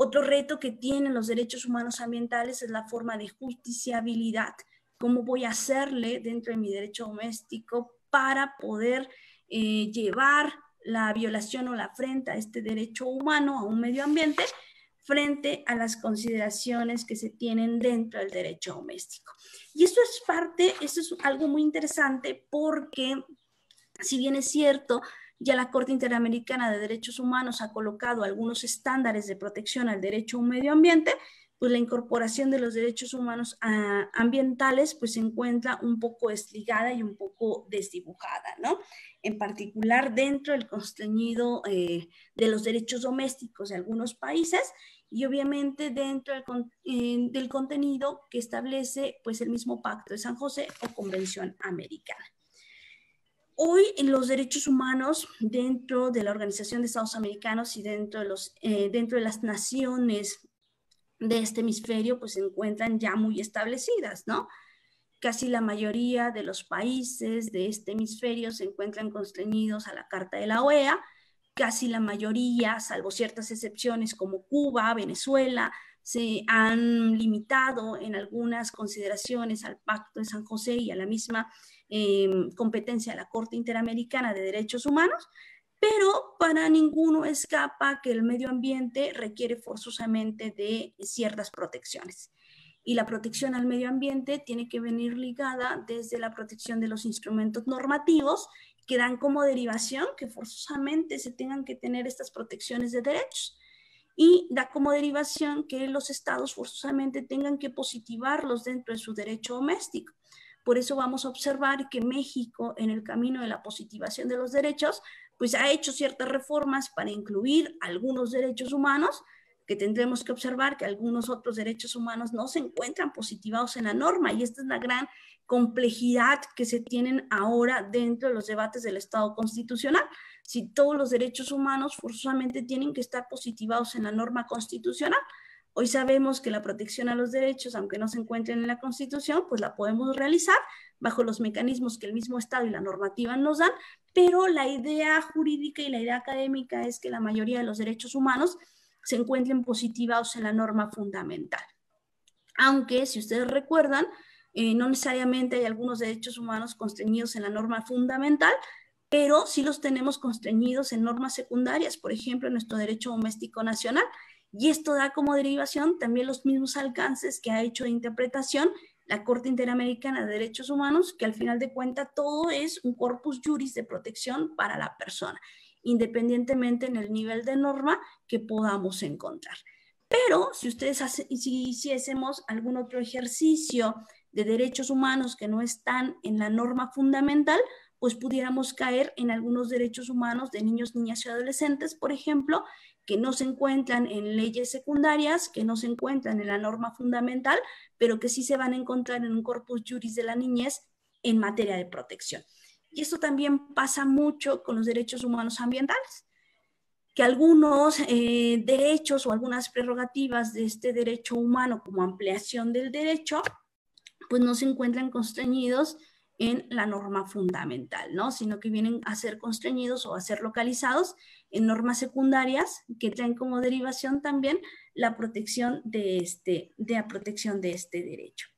Otro reto que tienen los derechos humanos ambientales es la forma de justiciabilidad. ¿Cómo voy a hacerle dentro de mi derecho doméstico para poder eh, llevar la violación o la afrenta a este derecho humano, a un medio ambiente, frente a las consideraciones que se tienen dentro del derecho doméstico. Y esto es parte, esto es algo muy interesante porque, si bien es cierto, ya la Corte Interamericana de Derechos Humanos ha colocado algunos estándares de protección al derecho a un medio ambiente, pues la incorporación de los derechos humanos ah, ambientales pues se encuentra un poco desligada y un poco desdibujada, ¿no? En particular dentro del constreñido eh, de los derechos domésticos de algunos países y obviamente dentro del, del contenido que establece pues el mismo Pacto de San José o Convención Americana. Hoy los derechos humanos dentro de la Organización de Estados Americanos y dentro de, los, eh, dentro de las naciones de este hemisferio, pues se encuentran ya muy establecidas, ¿no? Casi la mayoría de los países de este hemisferio se encuentran constreñidos a la Carta de la OEA, casi la mayoría, salvo ciertas excepciones como Cuba, Venezuela, se han limitado en algunas consideraciones al Pacto de San José y a la misma eh, competencia de la Corte Interamericana de Derechos Humanos, pero para ninguno escapa que el medio ambiente requiere forzosamente de ciertas protecciones. Y la protección al medio ambiente tiene que venir ligada desde la protección de los instrumentos normativos que dan como derivación que forzosamente se tengan que tener estas protecciones de derechos y da como derivación que los estados forzosamente tengan que positivarlos dentro de su derecho doméstico. Por eso vamos a observar que México, en el camino de la positivación de los derechos, pues ha hecho ciertas reformas para incluir algunos derechos humanos, que tendremos que observar que algunos otros derechos humanos no se encuentran positivados en la norma y esta es la gran complejidad que se tienen ahora dentro de los debates del Estado constitucional. Si todos los derechos humanos forzosamente tienen que estar positivados en la norma constitucional, Hoy sabemos que la protección a los derechos, aunque no se encuentren en la Constitución, pues la podemos realizar bajo los mecanismos que el mismo Estado y la normativa nos dan, pero la idea jurídica y la idea académica es que la mayoría de los derechos humanos se encuentren positivados en la norma fundamental. Aunque, si ustedes recuerdan, eh, no necesariamente hay algunos derechos humanos constreñidos en la norma fundamental, pero sí los tenemos constreñidos en normas secundarias, por ejemplo, en nuestro derecho doméstico nacional, y esto da como derivación también los mismos alcances que ha hecho de interpretación la Corte Interamericana de Derechos Humanos, que al final de cuentas todo es un corpus juris de protección para la persona, independientemente en el nivel de norma que podamos encontrar. Pero si ustedes si hiciésemos algún otro ejercicio de derechos humanos que no están en la norma fundamental, pues pudiéramos caer en algunos derechos humanos de niños, niñas y adolescentes, por ejemplo, que no se encuentran en leyes secundarias, que no se encuentran en la norma fundamental, pero que sí se van a encontrar en un corpus juris de la niñez en materia de protección. Y esto también pasa mucho con los derechos humanos ambientales, que algunos eh, derechos o algunas prerrogativas de este derecho humano como ampliación del derecho, pues no se encuentran constreñidos en la norma fundamental, ¿no? Sino que vienen a ser constreñidos o a ser localizados en normas secundarias que traen como derivación también la protección de este, de la protección de este derecho.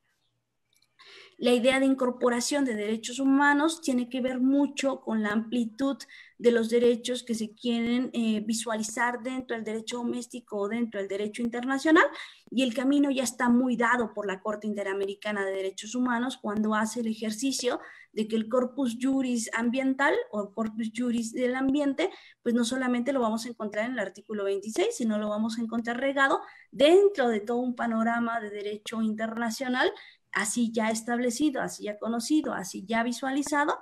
La idea de incorporación de derechos humanos tiene que ver mucho con la amplitud de los derechos que se quieren eh, visualizar dentro del derecho doméstico o dentro del derecho internacional y el camino ya está muy dado por la Corte Interamericana de Derechos Humanos cuando hace el ejercicio de que el corpus juris ambiental o corpus juris del ambiente, pues no solamente lo vamos a encontrar en el artículo 26, sino lo vamos a encontrar regado dentro de todo un panorama de derecho internacional así ya establecido, así ya conocido, así ya visualizado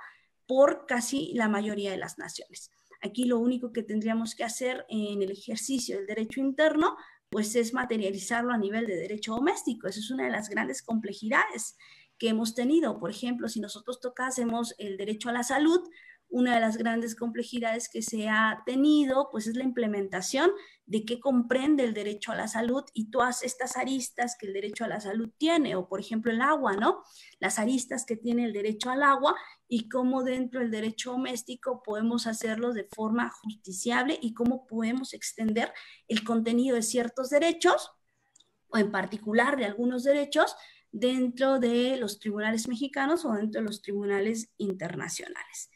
por casi la mayoría de las naciones. Aquí lo único que tendríamos que hacer en el ejercicio del derecho interno, pues es materializarlo a nivel de derecho doméstico. Esa es una de las grandes complejidades que hemos tenido. Por ejemplo, si nosotros tocásemos el derecho a la salud, una de las grandes complejidades que se ha tenido, pues es la implementación de qué comprende el derecho a la salud y todas estas aristas que el derecho a la salud tiene, o por ejemplo el agua, ¿no? Las aristas que tiene el derecho al agua y cómo dentro del derecho doméstico podemos hacerlo de forma justiciable y cómo podemos extender el contenido de ciertos derechos, o en particular de algunos derechos, dentro de los tribunales mexicanos o dentro de los tribunales internacionales.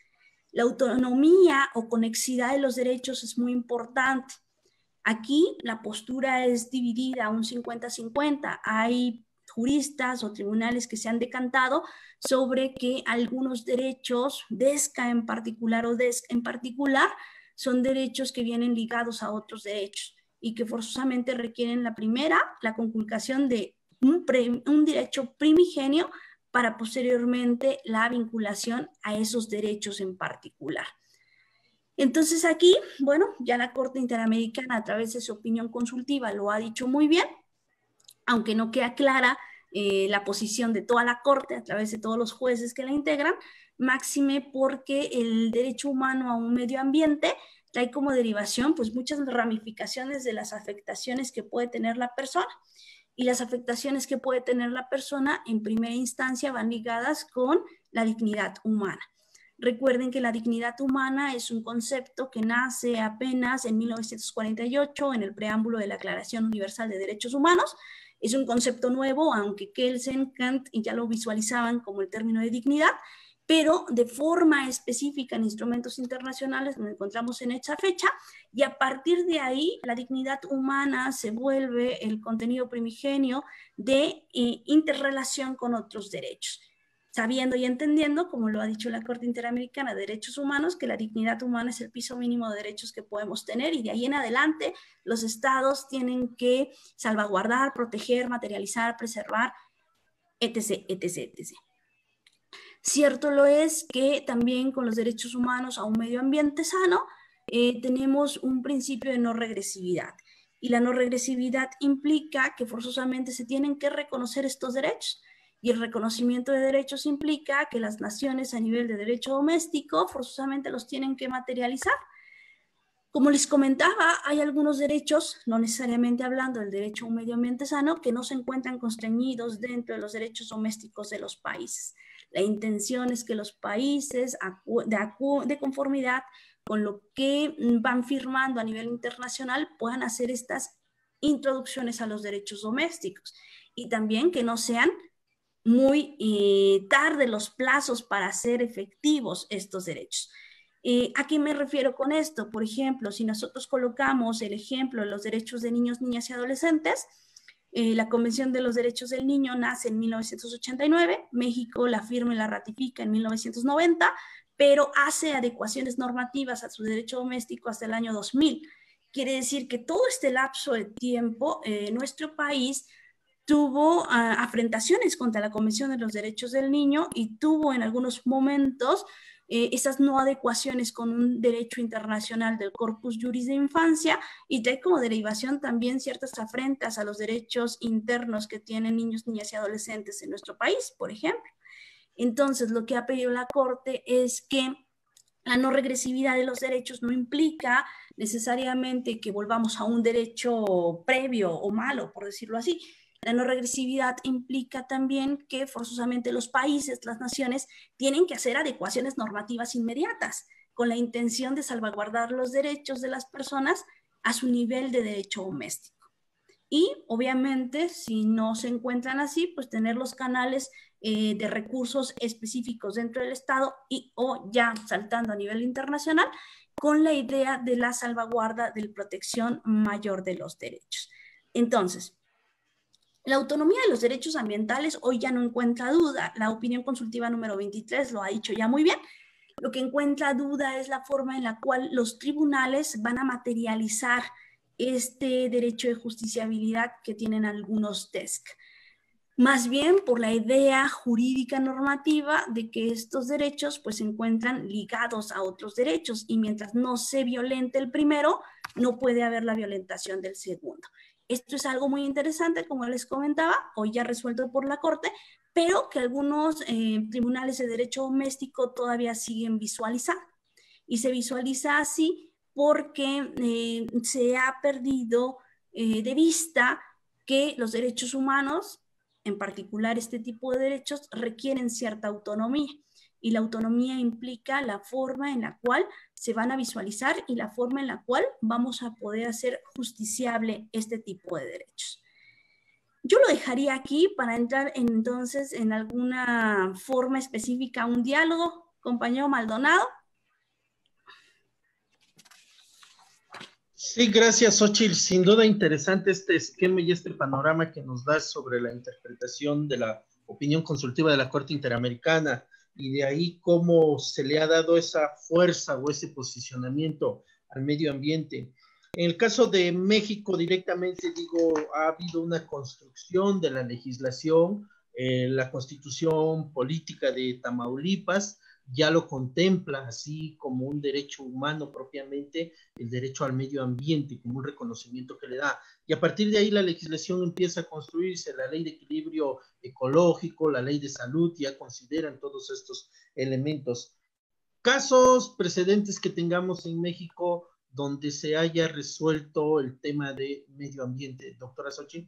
La autonomía o conexidad de los derechos es muy importante. Aquí la postura es dividida un 50-50. Hay juristas o tribunales que se han decantado sobre que algunos derechos, DESCA en particular o DESC en particular, son derechos que vienen ligados a otros derechos y que forzosamente requieren la primera, la conculcación de un, un derecho primigenio para posteriormente la vinculación a esos derechos en particular. Entonces aquí, bueno, ya la Corte Interamericana a través de su opinión consultiva lo ha dicho muy bien, aunque no queda clara eh, la posición de toda la Corte a través de todos los jueces que la integran, máxime porque el derecho humano a un medio ambiente trae como derivación pues muchas ramificaciones de las afectaciones que puede tener la persona. Y las afectaciones que puede tener la persona en primera instancia van ligadas con la dignidad humana. Recuerden que la dignidad humana es un concepto que nace apenas en 1948 en el preámbulo de la Declaración Universal de Derechos Humanos. Es un concepto nuevo, aunque Kelsen, Kant ya lo visualizaban como el término de dignidad, pero de forma específica en instrumentos internacionales nos encontramos en esa fecha y a partir de ahí la dignidad humana se vuelve el contenido primigenio de eh, interrelación con otros derechos sabiendo y entendiendo, como lo ha dicho la Corte Interamericana de Derechos Humanos, que la dignidad humana es el piso mínimo de derechos que podemos tener y de ahí en adelante los estados tienen que salvaguardar, proteger, materializar, preservar, etc., etc., etc. Cierto lo es que también con los derechos humanos a un medio ambiente sano eh, tenemos un principio de no regresividad. Y la no regresividad implica que forzosamente se tienen que reconocer estos derechos y el reconocimiento de derechos implica que las naciones a nivel de derecho doméstico forzosamente los tienen que materializar. Como les comentaba, hay algunos derechos, no necesariamente hablando del derecho a un medio ambiente sano, que no se encuentran constreñidos dentro de los derechos domésticos de los países. La intención es que los países, de conformidad con lo que van firmando a nivel internacional, puedan hacer estas introducciones a los derechos domésticos y también que no sean muy tarde los plazos para hacer efectivos estos derechos. Eh, ¿A qué me refiero con esto? Por ejemplo, si nosotros colocamos el ejemplo de los derechos de niños, niñas y adolescentes, eh, la Convención de los Derechos del Niño nace en 1989, México la firma y la ratifica en 1990, pero hace adecuaciones normativas a su derecho doméstico hasta el año 2000. Quiere decir que todo este lapso de tiempo, nuestro país tuvo ah, afrentaciones contra la Convención de los Derechos del Niño y tuvo en algunos momentos eh, esas no adecuaciones con un derecho internacional del corpus juris de infancia y trae como derivación también ciertas afrentas a los derechos internos que tienen niños, niñas y adolescentes en nuestro país, por ejemplo. Entonces, lo que ha pedido la Corte es que la no regresividad de los derechos no implica necesariamente que volvamos a un derecho previo o malo, por decirlo así, la no regresividad implica también que forzosamente los países, las naciones, tienen que hacer adecuaciones normativas inmediatas con la intención de salvaguardar los derechos de las personas a su nivel de derecho doméstico. Y obviamente, si no se encuentran así, pues tener los canales eh, de recursos específicos dentro del Estado y o ya saltando a nivel internacional con la idea de la salvaguarda de la protección mayor de los derechos. Entonces, la autonomía de los derechos ambientales hoy ya no encuentra duda. La opinión consultiva número 23 lo ha dicho ya muy bien. Lo que encuentra duda es la forma en la cual los tribunales van a materializar este derecho de justiciabilidad que tienen algunos TESC. Más bien por la idea jurídica normativa de que estos derechos pues se encuentran ligados a otros derechos y mientras no se violente el primero, no puede haber la violentación del segundo. Esto es algo muy interesante, como les comentaba, hoy ya resuelto por la Corte, pero que algunos eh, tribunales de derecho doméstico todavía siguen visualizando. Y se visualiza así porque eh, se ha perdido eh, de vista que los derechos humanos, en particular este tipo de derechos, requieren cierta autonomía y la autonomía implica la forma en la cual se van a visualizar y la forma en la cual vamos a poder hacer justiciable este tipo de derechos. Yo lo dejaría aquí para entrar entonces en alguna forma específica, un diálogo, compañero Maldonado. Sí, gracias, Xochitl. Sin duda interesante este esquema y este panorama que nos das sobre la interpretación de la opinión consultiva de la Corte Interamericana y de ahí cómo se le ha dado esa fuerza o ese posicionamiento al medio ambiente. En el caso de México directamente, digo, ha habido una construcción de la legislación, eh, la constitución política de Tamaulipas ya lo contempla así como un derecho humano propiamente, el derecho al medio ambiente, como un reconocimiento que le da. Y a partir de ahí la legislación empieza a construirse, la ley de equilibrio ecológico, la ley de salud, ya consideran todos estos elementos. Casos precedentes que tengamos en México donde se haya resuelto el tema de medio ambiente. Doctora Sochi.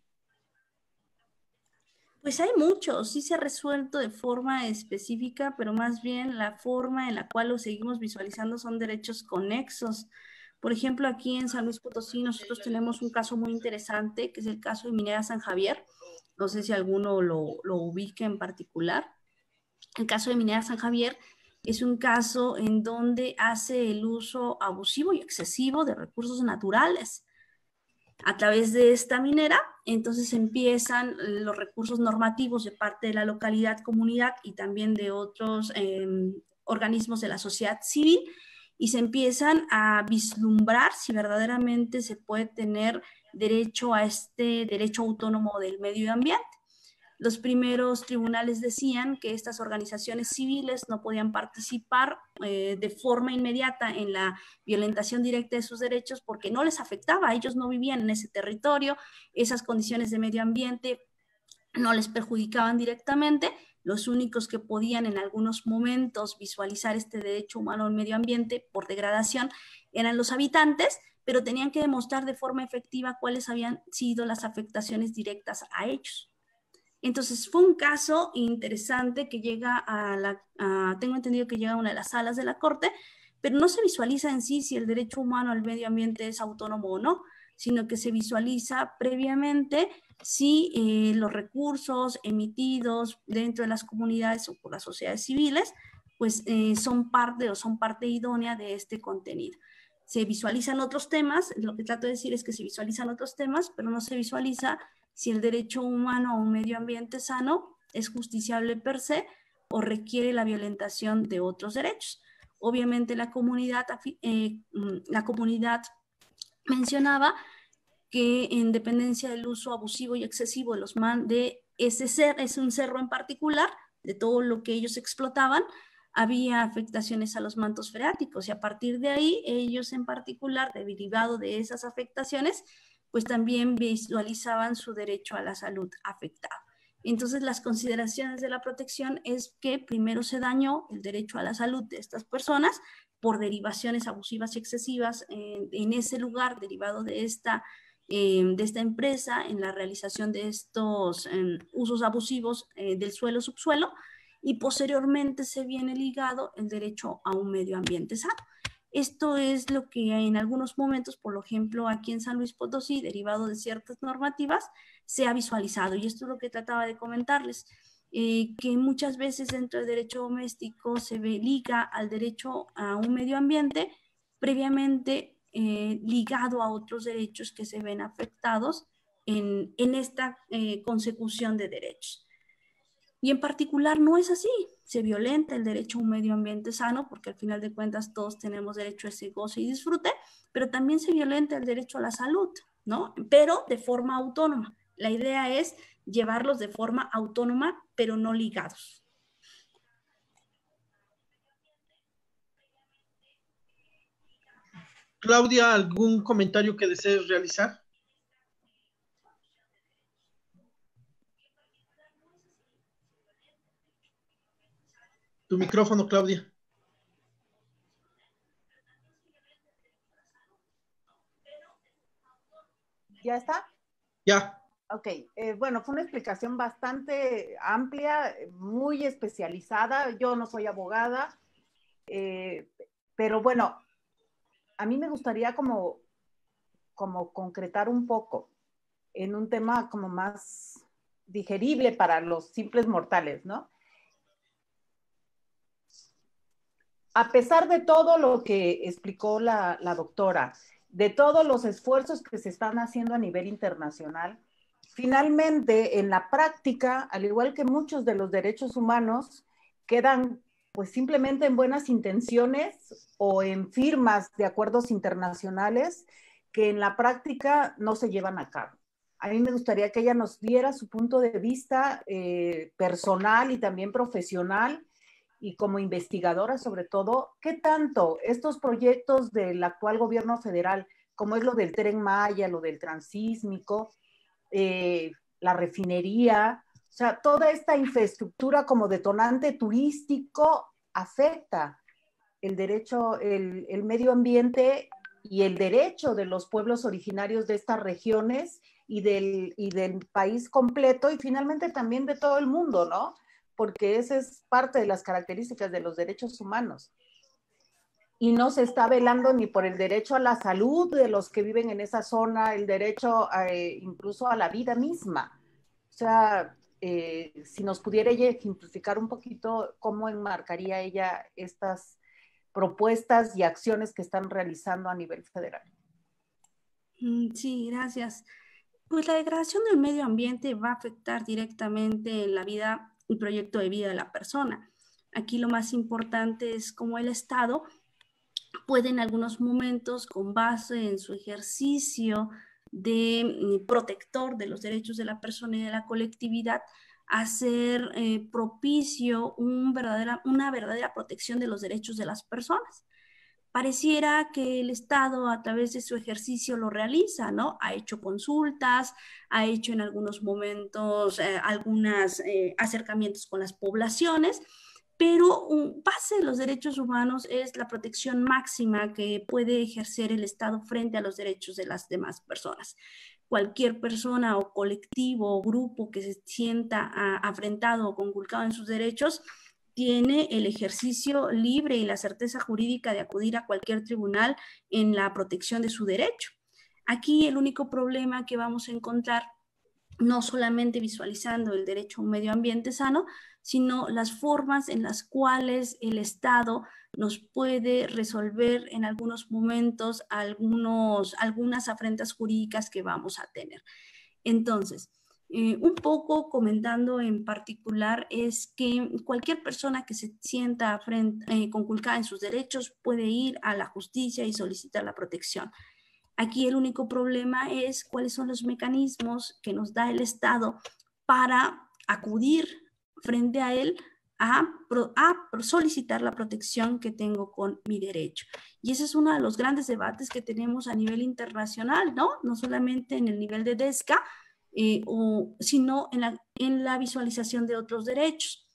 Pues hay muchos, sí se ha resuelto de forma específica, pero más bien la forma en la cual lo seguimos visualizando son derechos conexos. Por ejemplo, aquí en San Luis Potosí nosotros tenemos un caso muy interesante, que es el caso de Minera San Javier. No sé si alguno lo, lo ubica en particular. El caso de Minera San Javier es un caso en donde hace el uso abusivo y excesivo de recursos naturales a través de esta minera, entonces empiezan los recursos normativos de parte de la localidad, comunidad y también de otros em, organismos de la sociedad civil y se empiezan a vislumbrar si verdaderamente se puede tener derecho a este derecho autónomo del medio ambiente. Los primeros tribunales decían que estas organizaciones civiles no podían participar eh, de forma inmediata en la violentación directa de sus derechos porque no les afectaba, ellos no vivían en ese territorio, esas condiciones de medio ambiente no les perjudicaban directamente, los únicos que podían en algunos momentos visualizar este derecho humano al medio ambiente por degradación eran los habitantes, pero tenían que demostrar de forma efectiva cuáles habían sido las afectaciones directas a ellos. Entonces fue un caso interesante que llega a la, tengo entendido que llega a una de las salas de la Corte, pero no se visualiza en sí si el derecho humano al medio ambiente es autónomo o no, sino que se visualiza previamente si eh, los recursos emitidos dentro de las comunidades o por las sociedades civiles, pues eh, son parte o son parte idónea de este contenido. Se visualizan otros temas, lo que trato de decir es que se visualizan otros temas, pero no se visualiza si el derecho humano a un medio ambiente sano es justiciable per se o requiere la violentación de otros derechos. Obviamente la comunidad, eh, mm, la comunidad mencionaba que en dependencia del uso abusivo y excesivo de los man de ese ser, es un cerro en particular, de todo lo que ellos explotaban, había afectaciones a los mantos freáticos y a partir de ahí ellos en particular, derivado de esas afectaciones, pues también visualizaban su derecho a la salud afectado. Entonces, las consideraciones de la protección es que primero se dañó el derecho a la salud de estas personas por derivaciones abusivas y excesivas en, ese lugar derivado de esta, em, de esta empresa en la realización de estos em, usos abusivos eh, del suelo-subsuelo y posteriormente se viene ligado el derecho a un medio ambiente sano. Esto es lo que en algunos momentos, por ejemplo, aquí en San Luis Potosí, derivado de ciertas normativas, se ha visualizado. Y esto es lo que trataba de comentarles, eh, que muchas veces dentro del derecho doméstico se ve liga al derecho a un medio ambiente previamente eh, ligado a otros derechos que se ven afectados en, esta eh, consecución de derechos. Y en particular no es así. Se violenta el derecho a un medio ambiente sano, porque al final de cuentas todos tenemos derecho a ese goce y disfrute, pero también se violenta el derecho a la salud, ¿no? Pero de forma autónoma. La idea es llevarlos de forma autónoma, pero no ligados. Claudia, ¿algún comentario que desees realizar? Tu micrófono, Claudia. ¿Ya está? Ya. Ok, eh, bueno, fue una explicación bastante amplia, muy especializada. Yo no soy abogada, eh, pero bueno, a mí me gustaría como, como concretar un poco en un tema como más digerible para los simples mortales, ¿no? A pesar de todo lo que explicó la, doctora, de todos los esfuerzos que se están haciendo a nivel internacional, finalmente en la práctica, al igual que muchos de los derechos humanos, quedan pues simplemente en buenas intenciones o en firmas de acuerdos internacionales que en la práctica no se llevan a cabo. A mí me gustaría que ella nos diera su punto de vista eh, personal y también profesional y como investigadora sobre todo, ¿qué tanto estos proyectos del actual gobierno federal, como es lo del tren Maya, lo del transísmico, eh, la refinería, o sea, toda esta infraestructura como detonante turístico afecta el derecho, el, el medio ambiente y el derecho de los pueblos originarios de estas regiones y del, y del país completo y finalmente también de todo el mundo, ¿no? Porque esa es parte de las características de los derechos humanos. Y no se está velando ni por el derecho a la salud de los que viven en esa zona, el derecho eh, incluso a la vida misma. O sea, eh, si nos pudiera ella ejemplificar un poquito cómo enmarcaría ella estas propuestas y acciones que están realizando a nivel federal. Mm, sí, gracias. Pues la degradación del medio ambiente va a afectar directamente en la vida y proyecto de vida de la persona. Aquí lo más importante es cómo el Estado puede en algunos momentos, con base en su ejercicio de protector de los derechos de la persona y de la colectividad, hacer eh, propicio una verdadera protección de los derechos de las personas. Pareciera que el Estado a través de su ejercicio lo realiza, ¿no? Ha hecho consultas, ha hecho en algunos momentos eh, algunos eh, acercamientos con las poblaciones, pero un base de los derechos humanos es la protección máxima que puede ejercer el Estado frente a los derechos de las demás personas cualquier persona o colectivo o grupo que se sienta ah, afrentado o conculcado en sus derechos tiene el ejercicio libre y la certeza jurídica de acudir a cualquier tribunal en la protección de su derecho. Aquí el único problema que vamos a encontrar, no solamente visualizando el derecho a un medio ambiente sano, sino las formas en las cuales el Estado nos puede resolver en algunos momentos algunos, algunas afrentas jurídicas que vamos a tener. Entonces, eh, un poco comentando en particular es que cualquier persona que se sienta eh, conculcada en sus derechos puede ir a la justicia y solicitar la protección. Aquí el único problema es cuáles son los mecanismos que nos da el Estado para acudir frente a él a, solicitar la protección que tengo con mi derecho. Y ese es uno de los grandes debates que tenemos a nivel internacional, ¿no? No solamente en el nivel de DESCA, eh, sino en la, en la visualización de otros derechos.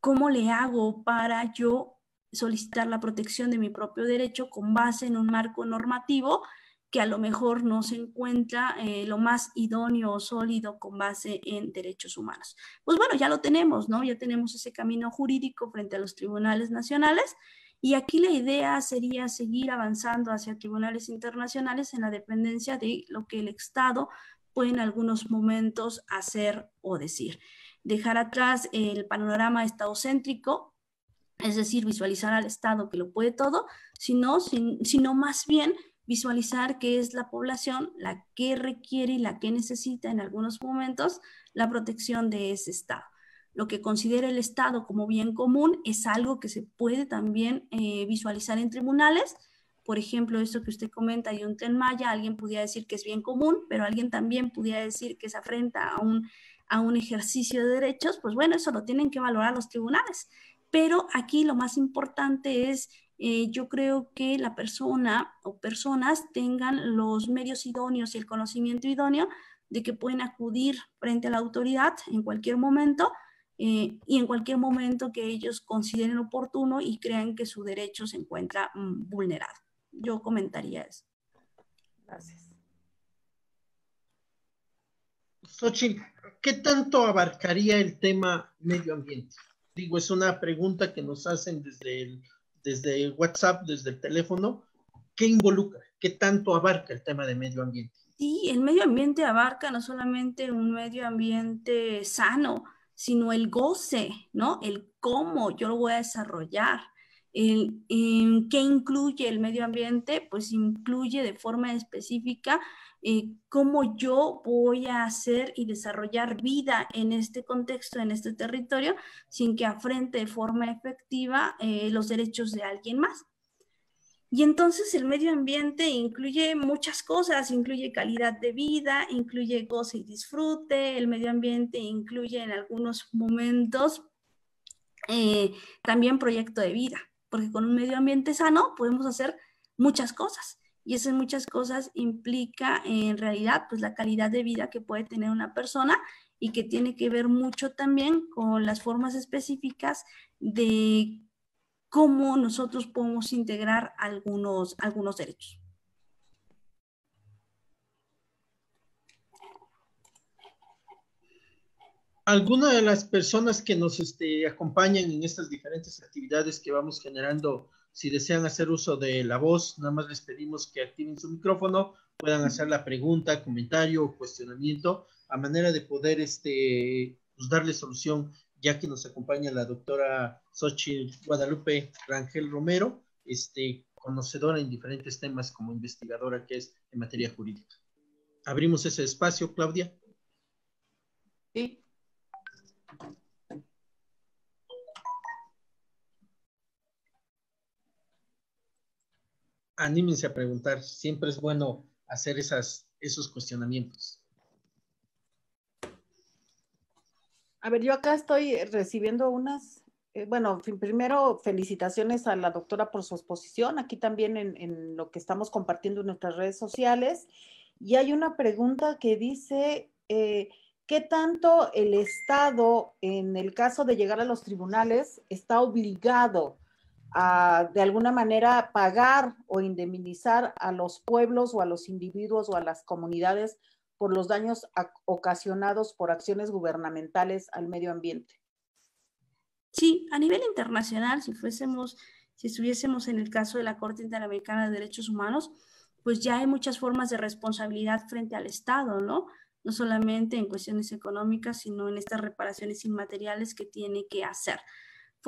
¿Cómo le hago para yo solicitar la protección de mi propio derecho con base en un marco normativo que a lo mejor no se encuentra eh, lo más idóneo o sólido con base en derechos humanos. Pues bueno, ya lo tenemos, ¿no? Ya tenemos ese camino jurídico frente a los tribunales nacionales y aquí la idea sería seguir avanzando hacia tribunales internacionales en la dependencia de lo que el Estado en algunos momentos hacer o decir. Dejar atrás el panorama estadocéntrico, es decir, visualizar al Estado que lo puede todo, sino, sino más bien visualizar que es la población la que requiere y la que necesita en algunos momentos la protección de ese Estado. Lo que considera el Estado como bien común es algo que se puede también eh, visualizar en tribunales. Por ejemplo, eso que usted comenta de un tren Maya, alguien pudiera decir que es bien común, pero alguien también pudiera decir que se afrenta a un, a un ejercicio de derechos. Pues bueno, eso lo tienen que valorar los tribunales. Pero aquí lo más importante es eh, yo creo que la persona o personas tengan los medios idóneos y el conocimiento idóneo de que pueden acudir frente a la autoridad en cualquier momento eh, y en cualquier momento que ellos consideren oportuno y crean que su derecho se encuentra mm, vulnerado. Yo comentaría eso. Gracias. Xochitl, ¿qué tanto abarcaría el tema medio ambiente? Digo, es una pregunta que nos hacen desde el desde WhatsApp, desde el teléfono, ¿qué involucra? ¿Qué tanto abarca el tema de medio ambiente? Sí, el medio ambiente abarca no solamente un medio ambiente sano, sino el goce, ¿no? El cómo yo lo voy a desarrollar. El, ¿Qué incluye el medio ambiente? Pues incluye de forma específica eh, cómo yo voy a hacer y desarrollar vida en este contexto, en este territorio, sin que afrente de forma efectiva eh, los derechos de alguien más. Y entonces el medio ambiente incluye muchas cosas, incluye calidad de vida, incluye goce y disfrute, el medio ambiente incluye en algunos momentos eh, también proyecto de vida, porque con un medio ambiente sano podemos hacer muchas cosas. Y esas muchas cosas implica en realidad pues la calidad de vida que puede tener una persona y que tiene que ver mucho también con las formas específicas de cómo nosotros podemos integrar algunos, algunos derechos. Algunas de las personas que nos este, acompañan en estas diferentes actividades que vamos generando, si desean hacer uso de la voz, nada más les pedimos que activen su micrófono, puedan hacer la pregunta, comentario o cuestionamiento a manera de poder este, pues, darle solución, ya que nos acompaña la doctora Xochitl Guadalupe Rangel Romero, este, conocedora en diferentes temas como investigadora que es en materia jurídica. Abrimos ese espacio, Claudia. Sí. Anímense a preguntar. Siempre es bueno hacer esos cuestionamientos. A ver, yo acá estoy recibiendo unas, eh, bueno, primero felicitaciones a la doctora por su exposición, aquí también en, lo que estamos compartiendo en nuestras redes sociales. Y hay una pregunta que dice, eh, ¿qué tanto el Estado, en el caso de llegar a los tribunales, está obligado de alguna manera, pagar o indemnizar a los pueblos o a los individuos o a las comunidades por los daños ocasionados por acciones gubernamentales al medio ambiente. Sí, a nivel internacional, si fuésemos, si estuviésemos en el caso de la Corte Interamericana de Derechos Humanos, pues ya hay muchas formas de responsabilidad frente al Estado, ¿no? No solamente en cuestiones económicas, sino en estas reparaciones inmateriales que tiene que hacer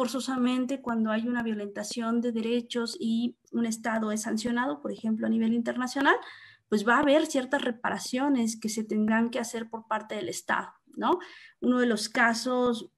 forzosamente cuando hay una violentación de derechos y un Estado es sancionado, por ejemplo, a nivel internacional, pues va a haber ciertas reparaciones que se tendrán que hacer por parte del Estado, ¿no? Uno de los casos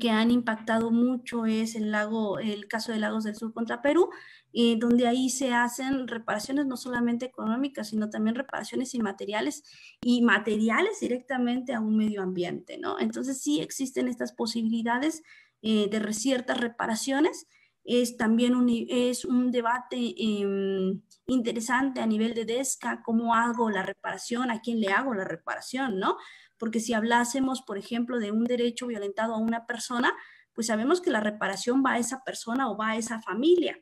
que han impactado mucho es el lago, el caso de Lagos del Sur contra Perú, eh, donde ahí se hacen reparaciones no solamente económicas, sino también reparaciones inmateriales y materiales directamente a un medio ambiente, ¿no? Entonces sí existen estas posibilidades eh, de ciertas reparaciones. Es también un, es un debate em, interesante a nivel de DESCA, cómo hago la reparación, a quién le hago la reparación, ¿no? Porque si hablásemos, por ejemplo, de un derecho violentado a una persona, pues sabemos que la reparación va a esa persona o va a esa familia.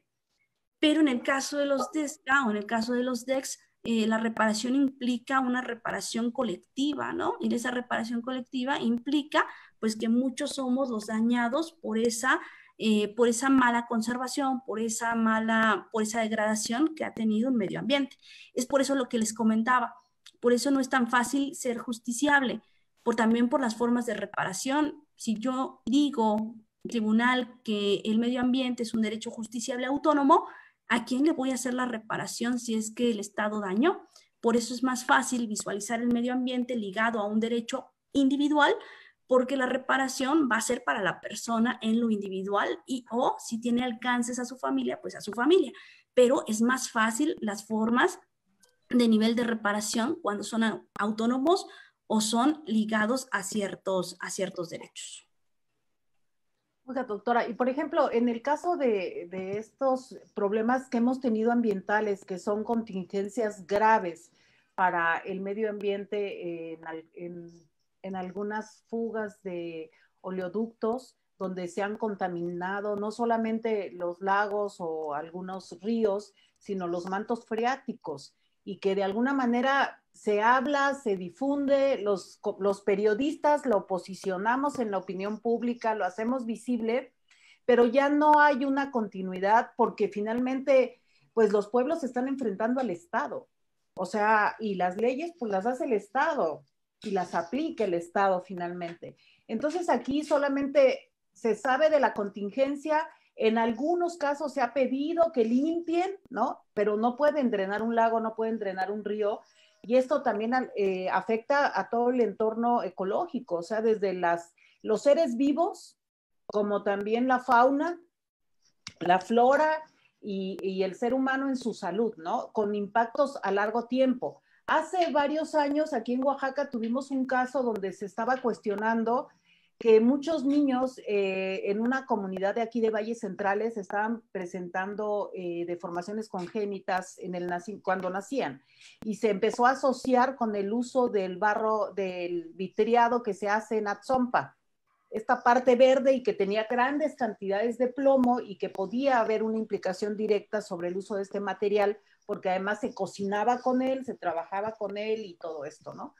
Pero en el caso de los DESCA o en el caso de los DEX, eh, la reparación implica una reparación colectiva, ¿no? Y esa reparación colectiva implica pues que muchos somos los dañados por esa, eh, por esa mala conservación, por esa mala, por esa degradación que ha tenido el medio ambiente. Es por eso lo que les comentaba. Por eso no es tan fácil ser justiciable, por también por las formas de reparación. Si yo digo tribunal que el medio ambiente es un derecho justiciable autónomo, ¿a quién le voy a hacer la reparación si es que el Estado dañó? Por eso es más fácil visualizar el medio ambiente ligado a un derecho individual porque la reparación va a ser para la persona en lo individual y o si tiene alcances a su familia, pues a su familia. Pero es más fácil las formas de nivel de reparación cuando son autónomos o son ligados a ciertos, a ciertos derechos. Oiga, doctora, y por ejemplo, en el caso de, estos problemas que hemos tenido ambientales, que son contingencias graves para el medio ambiente en, en en algunas fugas de oleoductos donde se han contaminado no solamente los lagos o algunos ríos, sino los mantos freáticos y que de alguna manera se habla, se difunde, los, los periodistas lo posicionamos en la opinión pública, lo hacemos visible, pero ya no hay una continuidad porque finalmente pues los pueblos se están enfrentando al Estado. O sea, y las leyes pues las hace el Estado y las aplique el Estado finalmente. Entonces aquí solamente se sabe de la contingencia, en algunos casos se ha pedido que limpien, ¿no? Pero no pueden drenar un lago, no pueden drenar un río. Y esto también eh, afecta a todo el entorno ecológico, o sea, desde los seres vivos, como también la fauna, la flora y, y el ser humano en su salud, ¿no? Con impactos a largo tiempo. Hace varios años aquí en Oaxaca tuvimos un caso donde se estaba cuestionando que muchos niños eh, en una comunidad de aquí de Valles Centrales estaban presentando eh, deformaciones congénitas en el cuando nacían y se empezó a asociar con el uso del barro, del vitriado que se hace en Atzompa, esta parte verde y que tenía grandes cantidades de plomo y que podía haber una implicación directa sobre el uso de este material porque además se cocinaba con él, se trabajaba con él y todo esto, ¿no?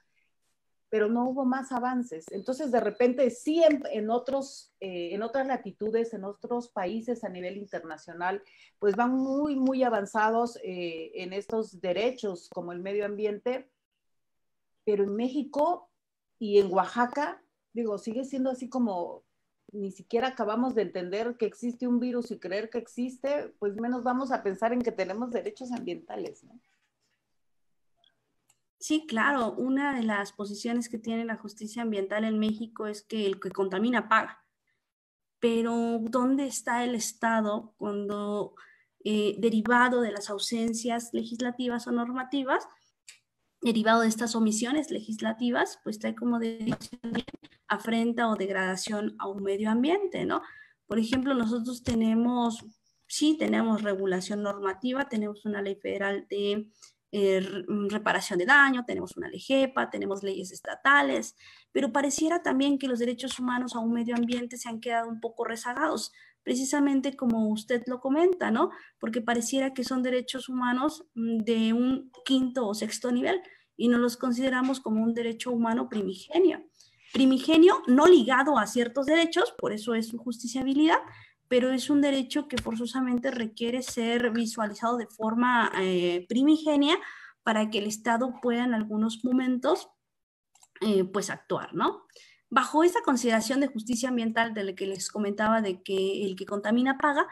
Pero no hubo más avances. Entonces, de repente, sí, en, otros, eh, en otras latitudes, en otros países a nivel internacional, pues van muy, muy avanzados eh, en estos derechos como el medio ambiente, pero en México y en Oaxaca, digo, sigue siendo así como ni siquiera acabamos de entender que existe un virus y creer que existe, pues menos vamos a pensar en que tenemos derechos ambientales, ¿no? Sí, claro, una de las posiciones que tiene la justicia ambiental en México es que el que contamina paga. Pero ¿dónde está el Estado cuando, eh, derivado de las ausencias legislativas o normativas, derivado de estas omisiones legislativas, pues trae como de afrenta o degradación a un medio ambiente, ¿no? Por ejemplo, nosotros tenemos, sí, tenemos regulación normativa, tenemos una ley federal de eh, mm, reparación de daño, tenemos una ley JEPA, tenemos leyes estatales, pero pareciera también que los derechos humanos a un medio ambiente se han quedado un poco rezagados, precisamente como usted lo comenta, ¿no? Porque pareciera que son derechos humanos mm, de un quinto o sexto nivel y no los consideramos como un derecho humano primigenio. Primigenio no ligado a ciertos derechos, por eso es su justiciabilidad, pero es un derecho que forzosamente requiere ser visualizado de forma eh, primigenia para que el Estado pueda en algunos momentos eh, pues actuar, ¿no? Bajo esa consideración de justicia ambiental de la que les comentaba de que el que contamina paga,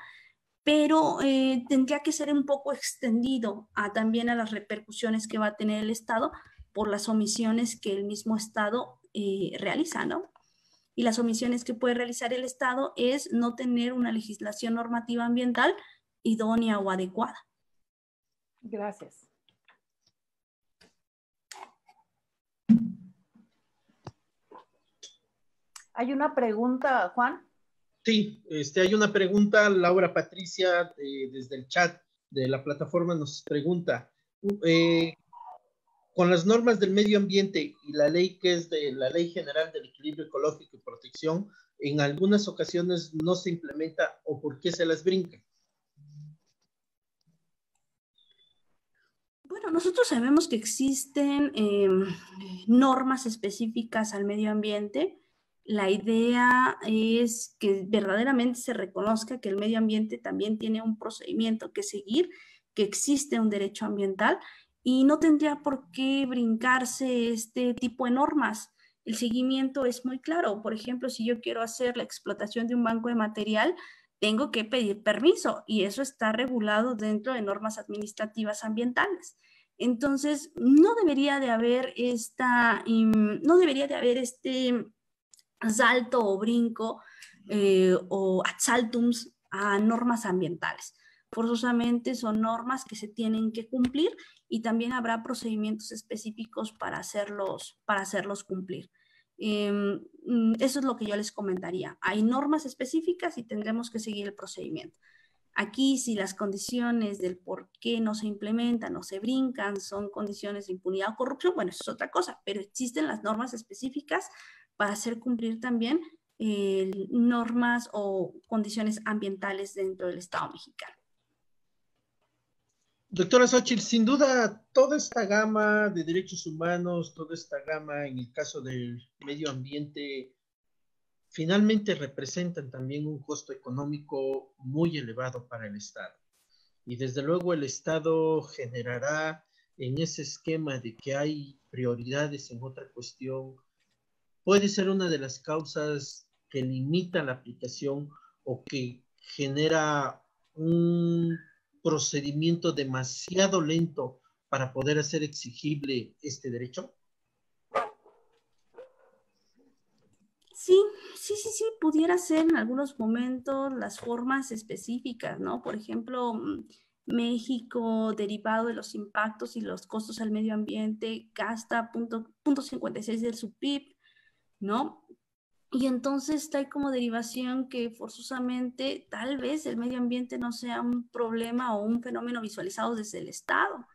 pero eh, tendría que ser un poco extendido a, también a las repercusiones que va a tener el Estado por las omisiones que el mismo Estado realiza, ¿no? Y las omisiones que puede realizar el Estado es no tener una legislación normativa ambiental idónea o adecuada. Gracias. Hay una pregunta, Juan. Sí, este, hay una pregunta. Laura Patricia, eh, desde el chat de la plataforma, nos pregunta: eh, con las normas del medio ambiente y la ley que es de la Ley General del Equilibrio Ecológico y Protección, en algunas ocasiones no se implementa o por qué se las brinca. Bueno, nosotros sabemos que existen em, normas específicas al medio ambiente. La idea es que verdaderamente se reconozca que el medio ambiente también tiene un procedimiento que seguir, que existe un derecho ambiental y no tendría por qué brincarse este tipo de normas. El seguimiento es muy claro. Por ejemplo, si yo quiero hacer la explotación de un banco de material, tengo que pedir permiso y eso está regulado dentro de normas administrativas ambientales. Entonces, no debería de haber esta, no debería de haber este salto o brinco eh, o asaltums a normas ambientales. Forzosamente son normas que se tienen que cumplir y también habrá procedimientos específicos para hacerlos, para hacerlos cumplir. Mm, eso es lo que yo les comentaría. Hay normas específicas y tendremos que seguir el procedimiento. Aquí, si las condiciones del por qué no se implementan o se brincan son condiciones de impunidad o corrupción, bueno, eso es otra cosa, pero existen las normas específicas para hacer cumplir también eh, normas o condiciones ambientales dentro del Estado mexicano. Doctora Xochitl, sin duda, toda esta gama de derechos humanos, toda esta gama en el caso del medio ambiente, finalmente representan también un costo económico muy elevado para el Estado. Y desde luego el Estado generará en ese esquema de que hay prioridades en otra cuestión, puede ser una de las causas que limita la aplicación o que genera un procedimiento demasiado lento para poder hacer exigible este derecho? Sí, sí, sí, sí, pudiera ser en algunos momentos las formas específicas, ¿no? Por ejemplo, México, derivado de los impactos y los costos al medio ambiente, gasta punto, punto 56 del su PIB, ¿no? Y entonces ahí como derivación que forzosamente tal vez el medio ambiente no sea un problema o un fenómeno visualizado desde el Estado.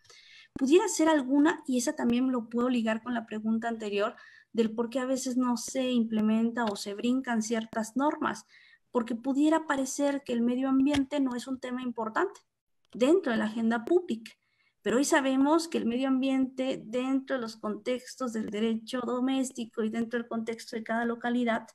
Pudiera ser alguna, y esa también lo puedo ligar con la pregunta anterior, del por qué a veces no se implementa o se brincan ciertas normas, porque pudiera parecer que el medio ambiente no es un tema importante dentro de la agenda pública. Pero hoy sabemos que el medio ambiente dentro de los contextos del derecho doméstico y dentro del contexto de cada localidad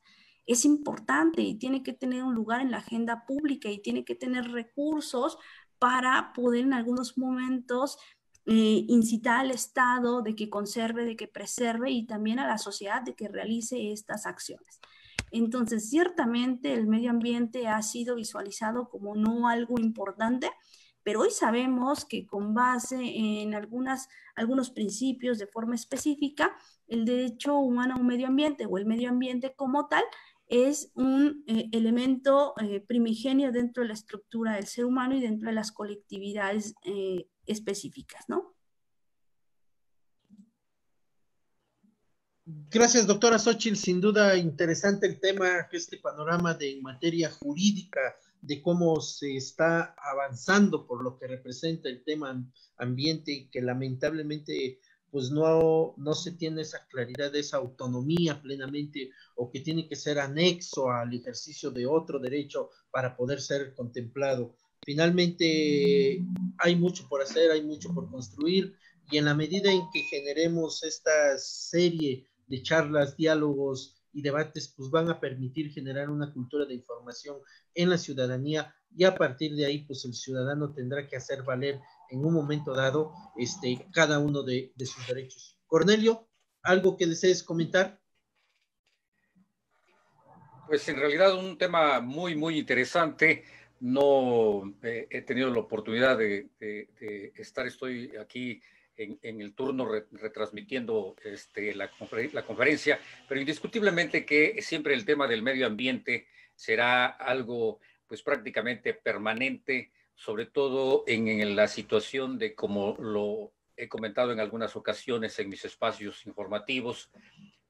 es importante y tiene que tener un lugar en la agenda pública y tiene que tener recursos para poder en algunos momentos eh, incitar al Estado de que conserve, de que preserve y también a la sociedad de que realice estas acciones. Entonces, ciertamente el medio ambiente ha sido visualizado como no algo importante, pero hoy sabemos que con base en algunas, algunos principios de forma específica, el derecho humano a un medio ambiente o el medio ambiente como tal es un eh, elemento eh, primigenio dentro de la estructura del ser humano y dentro de las colectividades específicas, ¿no? Gracias, doctora Xochitl. Sin duda interesante el tema, este panorama de materia jurídica, de cómo se está avanzando por lo que representa el tema ambiente, que lamentablemente pues no, no se tiene esa claridad, esa autonomía plenamente, o que tiene que ser anexo al ejercicio de otro derecho para poder ser contemplado. Finalmente, hay mucho por hacer, hay mucho por construir y en la medida en que generemos esta serie de charlas, diálogos y debates, pues van a permitir generar una cultura de información en la ciudadanía y a partir de ahí, pues el ciudadano tendrá que hacer valer en un momento dado este, cada uno de, de sus derechos. Cornelio, ¿algo que desees comentar? Pues en realidad un tema muy, muy interesante no eh, he tenido la oportunidad de, estar, estoy aquí en, el turno retransmitiendo este, la, conferencia, pero indiscutiblemente que siempre el tema del medio ambiente será algo pues prácticamente permanente, sobre todo en, en la situación de como lo he comentado en algunas ocasiones en mis espacios informativos,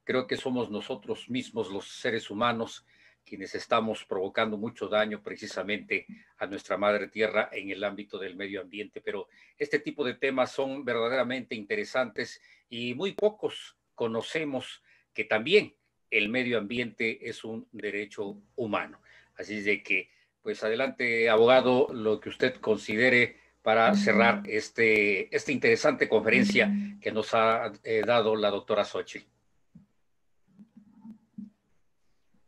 creo que somos nosotros mismos los seres humanos quienes estamos provocando mucho daño precisamente a nuestra madre tierra en el ámbito del medio ambiente. Pero este tipo de temas son verdaderamente interesantes y muy pocos conocemos que también el medio ambiente es un derecho humano. Así de que, pues adelante, abogado, lo que usted considere para cerrar este, esta interesante conferencia que nos ha eh, dado la doctora Sochi.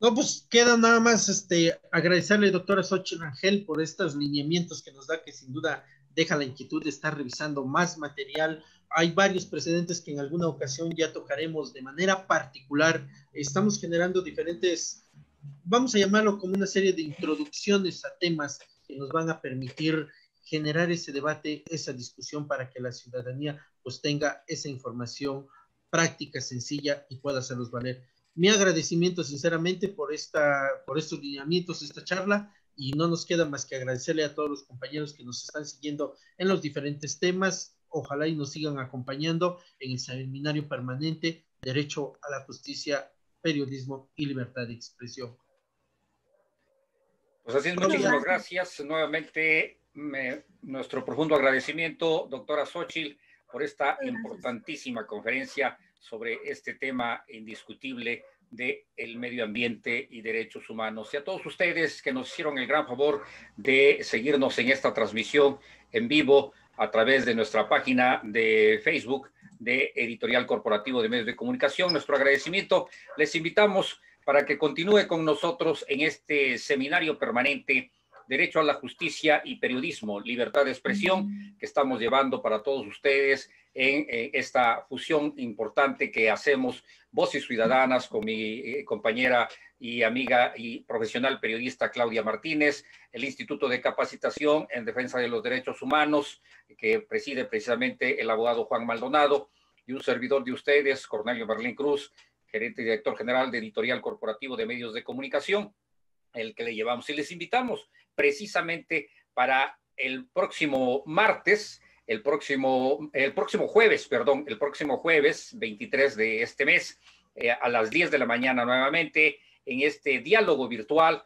No, pues queda nada más este, agradecerle, doctora Xochitl Rangel, por estos lineamientos que nos da, que sin duda deja la inquietud de estar revisando más material. Hay varios precedentes que en alguna ocasión ya tocaremos de manera particular. Estamos generando diferentes, vamos a llamarlo como una serie de introducciones a temas que nos van a permitir generar ese debate, esa discusión para que la ciudadanía pues tenga esa información práctica, sencilla y pueda hacerlos valer mi agradecimiento sinceramente por, esta, por estos lineamientos, esta charla, y no nos queda más que agradecerle a todos los compañeros que nos están siguiendo en los diferentes temas. Ojalá y nos sigan acompañando en el seminario permanente Derecho a la Justicia, Periodismo y Libertad de Expresión. Pues así es, muchísimas gracias. Nuevamente, nuestro profundo agradecimiento, doctora Xochitl, por esta importantísima conferencia sobre este tema indiscutible de el medio ambiente y derechos humanos. Y a todos ustedes que nos hicieron el gran favor de seguirnos en esta transmisión en vivo a través de nuestra página de Facebook de Editorial Corporativo de Medios de Comunicación. Nuestro agradecimiento. Les invitamos para que continúe con nosotros en este seminario permanente Derecho a la Justicia y Periodismo, Libertad de Expresión, que estamos llevando para todos ustedes en eh, esta fusión importante que hacemos Voces Ciudadanas con mi eh, compañera y amiga y profesional periodista Claudia Martínez, el Instituto de Capacitación en Defensa de los Derechos Humanos, que preside precisamente el abogado Juan Maldonado, y un servidor de ustedes, Cornelio Berlín Cruz, gerente y director general de Editorial Corporativo de Medios de Comunicación, el que le llevamos. Y les invitamos precisamente para el próximo martes, el próximo, el próximo jueves, perdón, el próximo jueves 23 de este mes, eh, a las 10 de la mañana nuevamente, en este diálogo virtual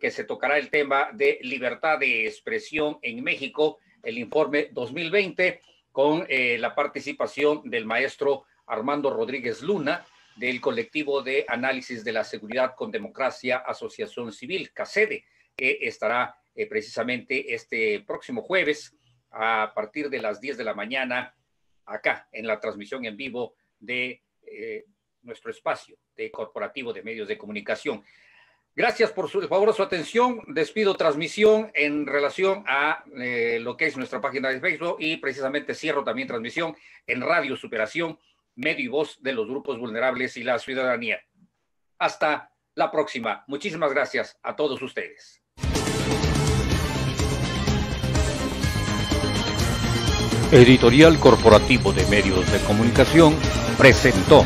que se tocará el tema de libertad de expresión en México, el informe 2020, con eh, la participación del maestro Armando Rodríguez Luna, del colectivo de análisis de la seguridad con democracia, Asociación Civil, CACEDE, que estará eh, precisamente este próximo jueves a partir de las 10 de la mañana acá en la transmisión en vivo de eh, nuestro espacio de corporativo de medios de comunicación. Gracias por su favor su atención. Despido transmisión en relación a eh, lo que es nuestra página de Facebook y precisamente cierro también transmisión en Radio Superación, medio y voz de los grupos vulnerables y la ciudadanía. Hasta la próxima. Muchísimas gracias a todos ustedes. Editorial Corporativo de Medios de Comunicación presentó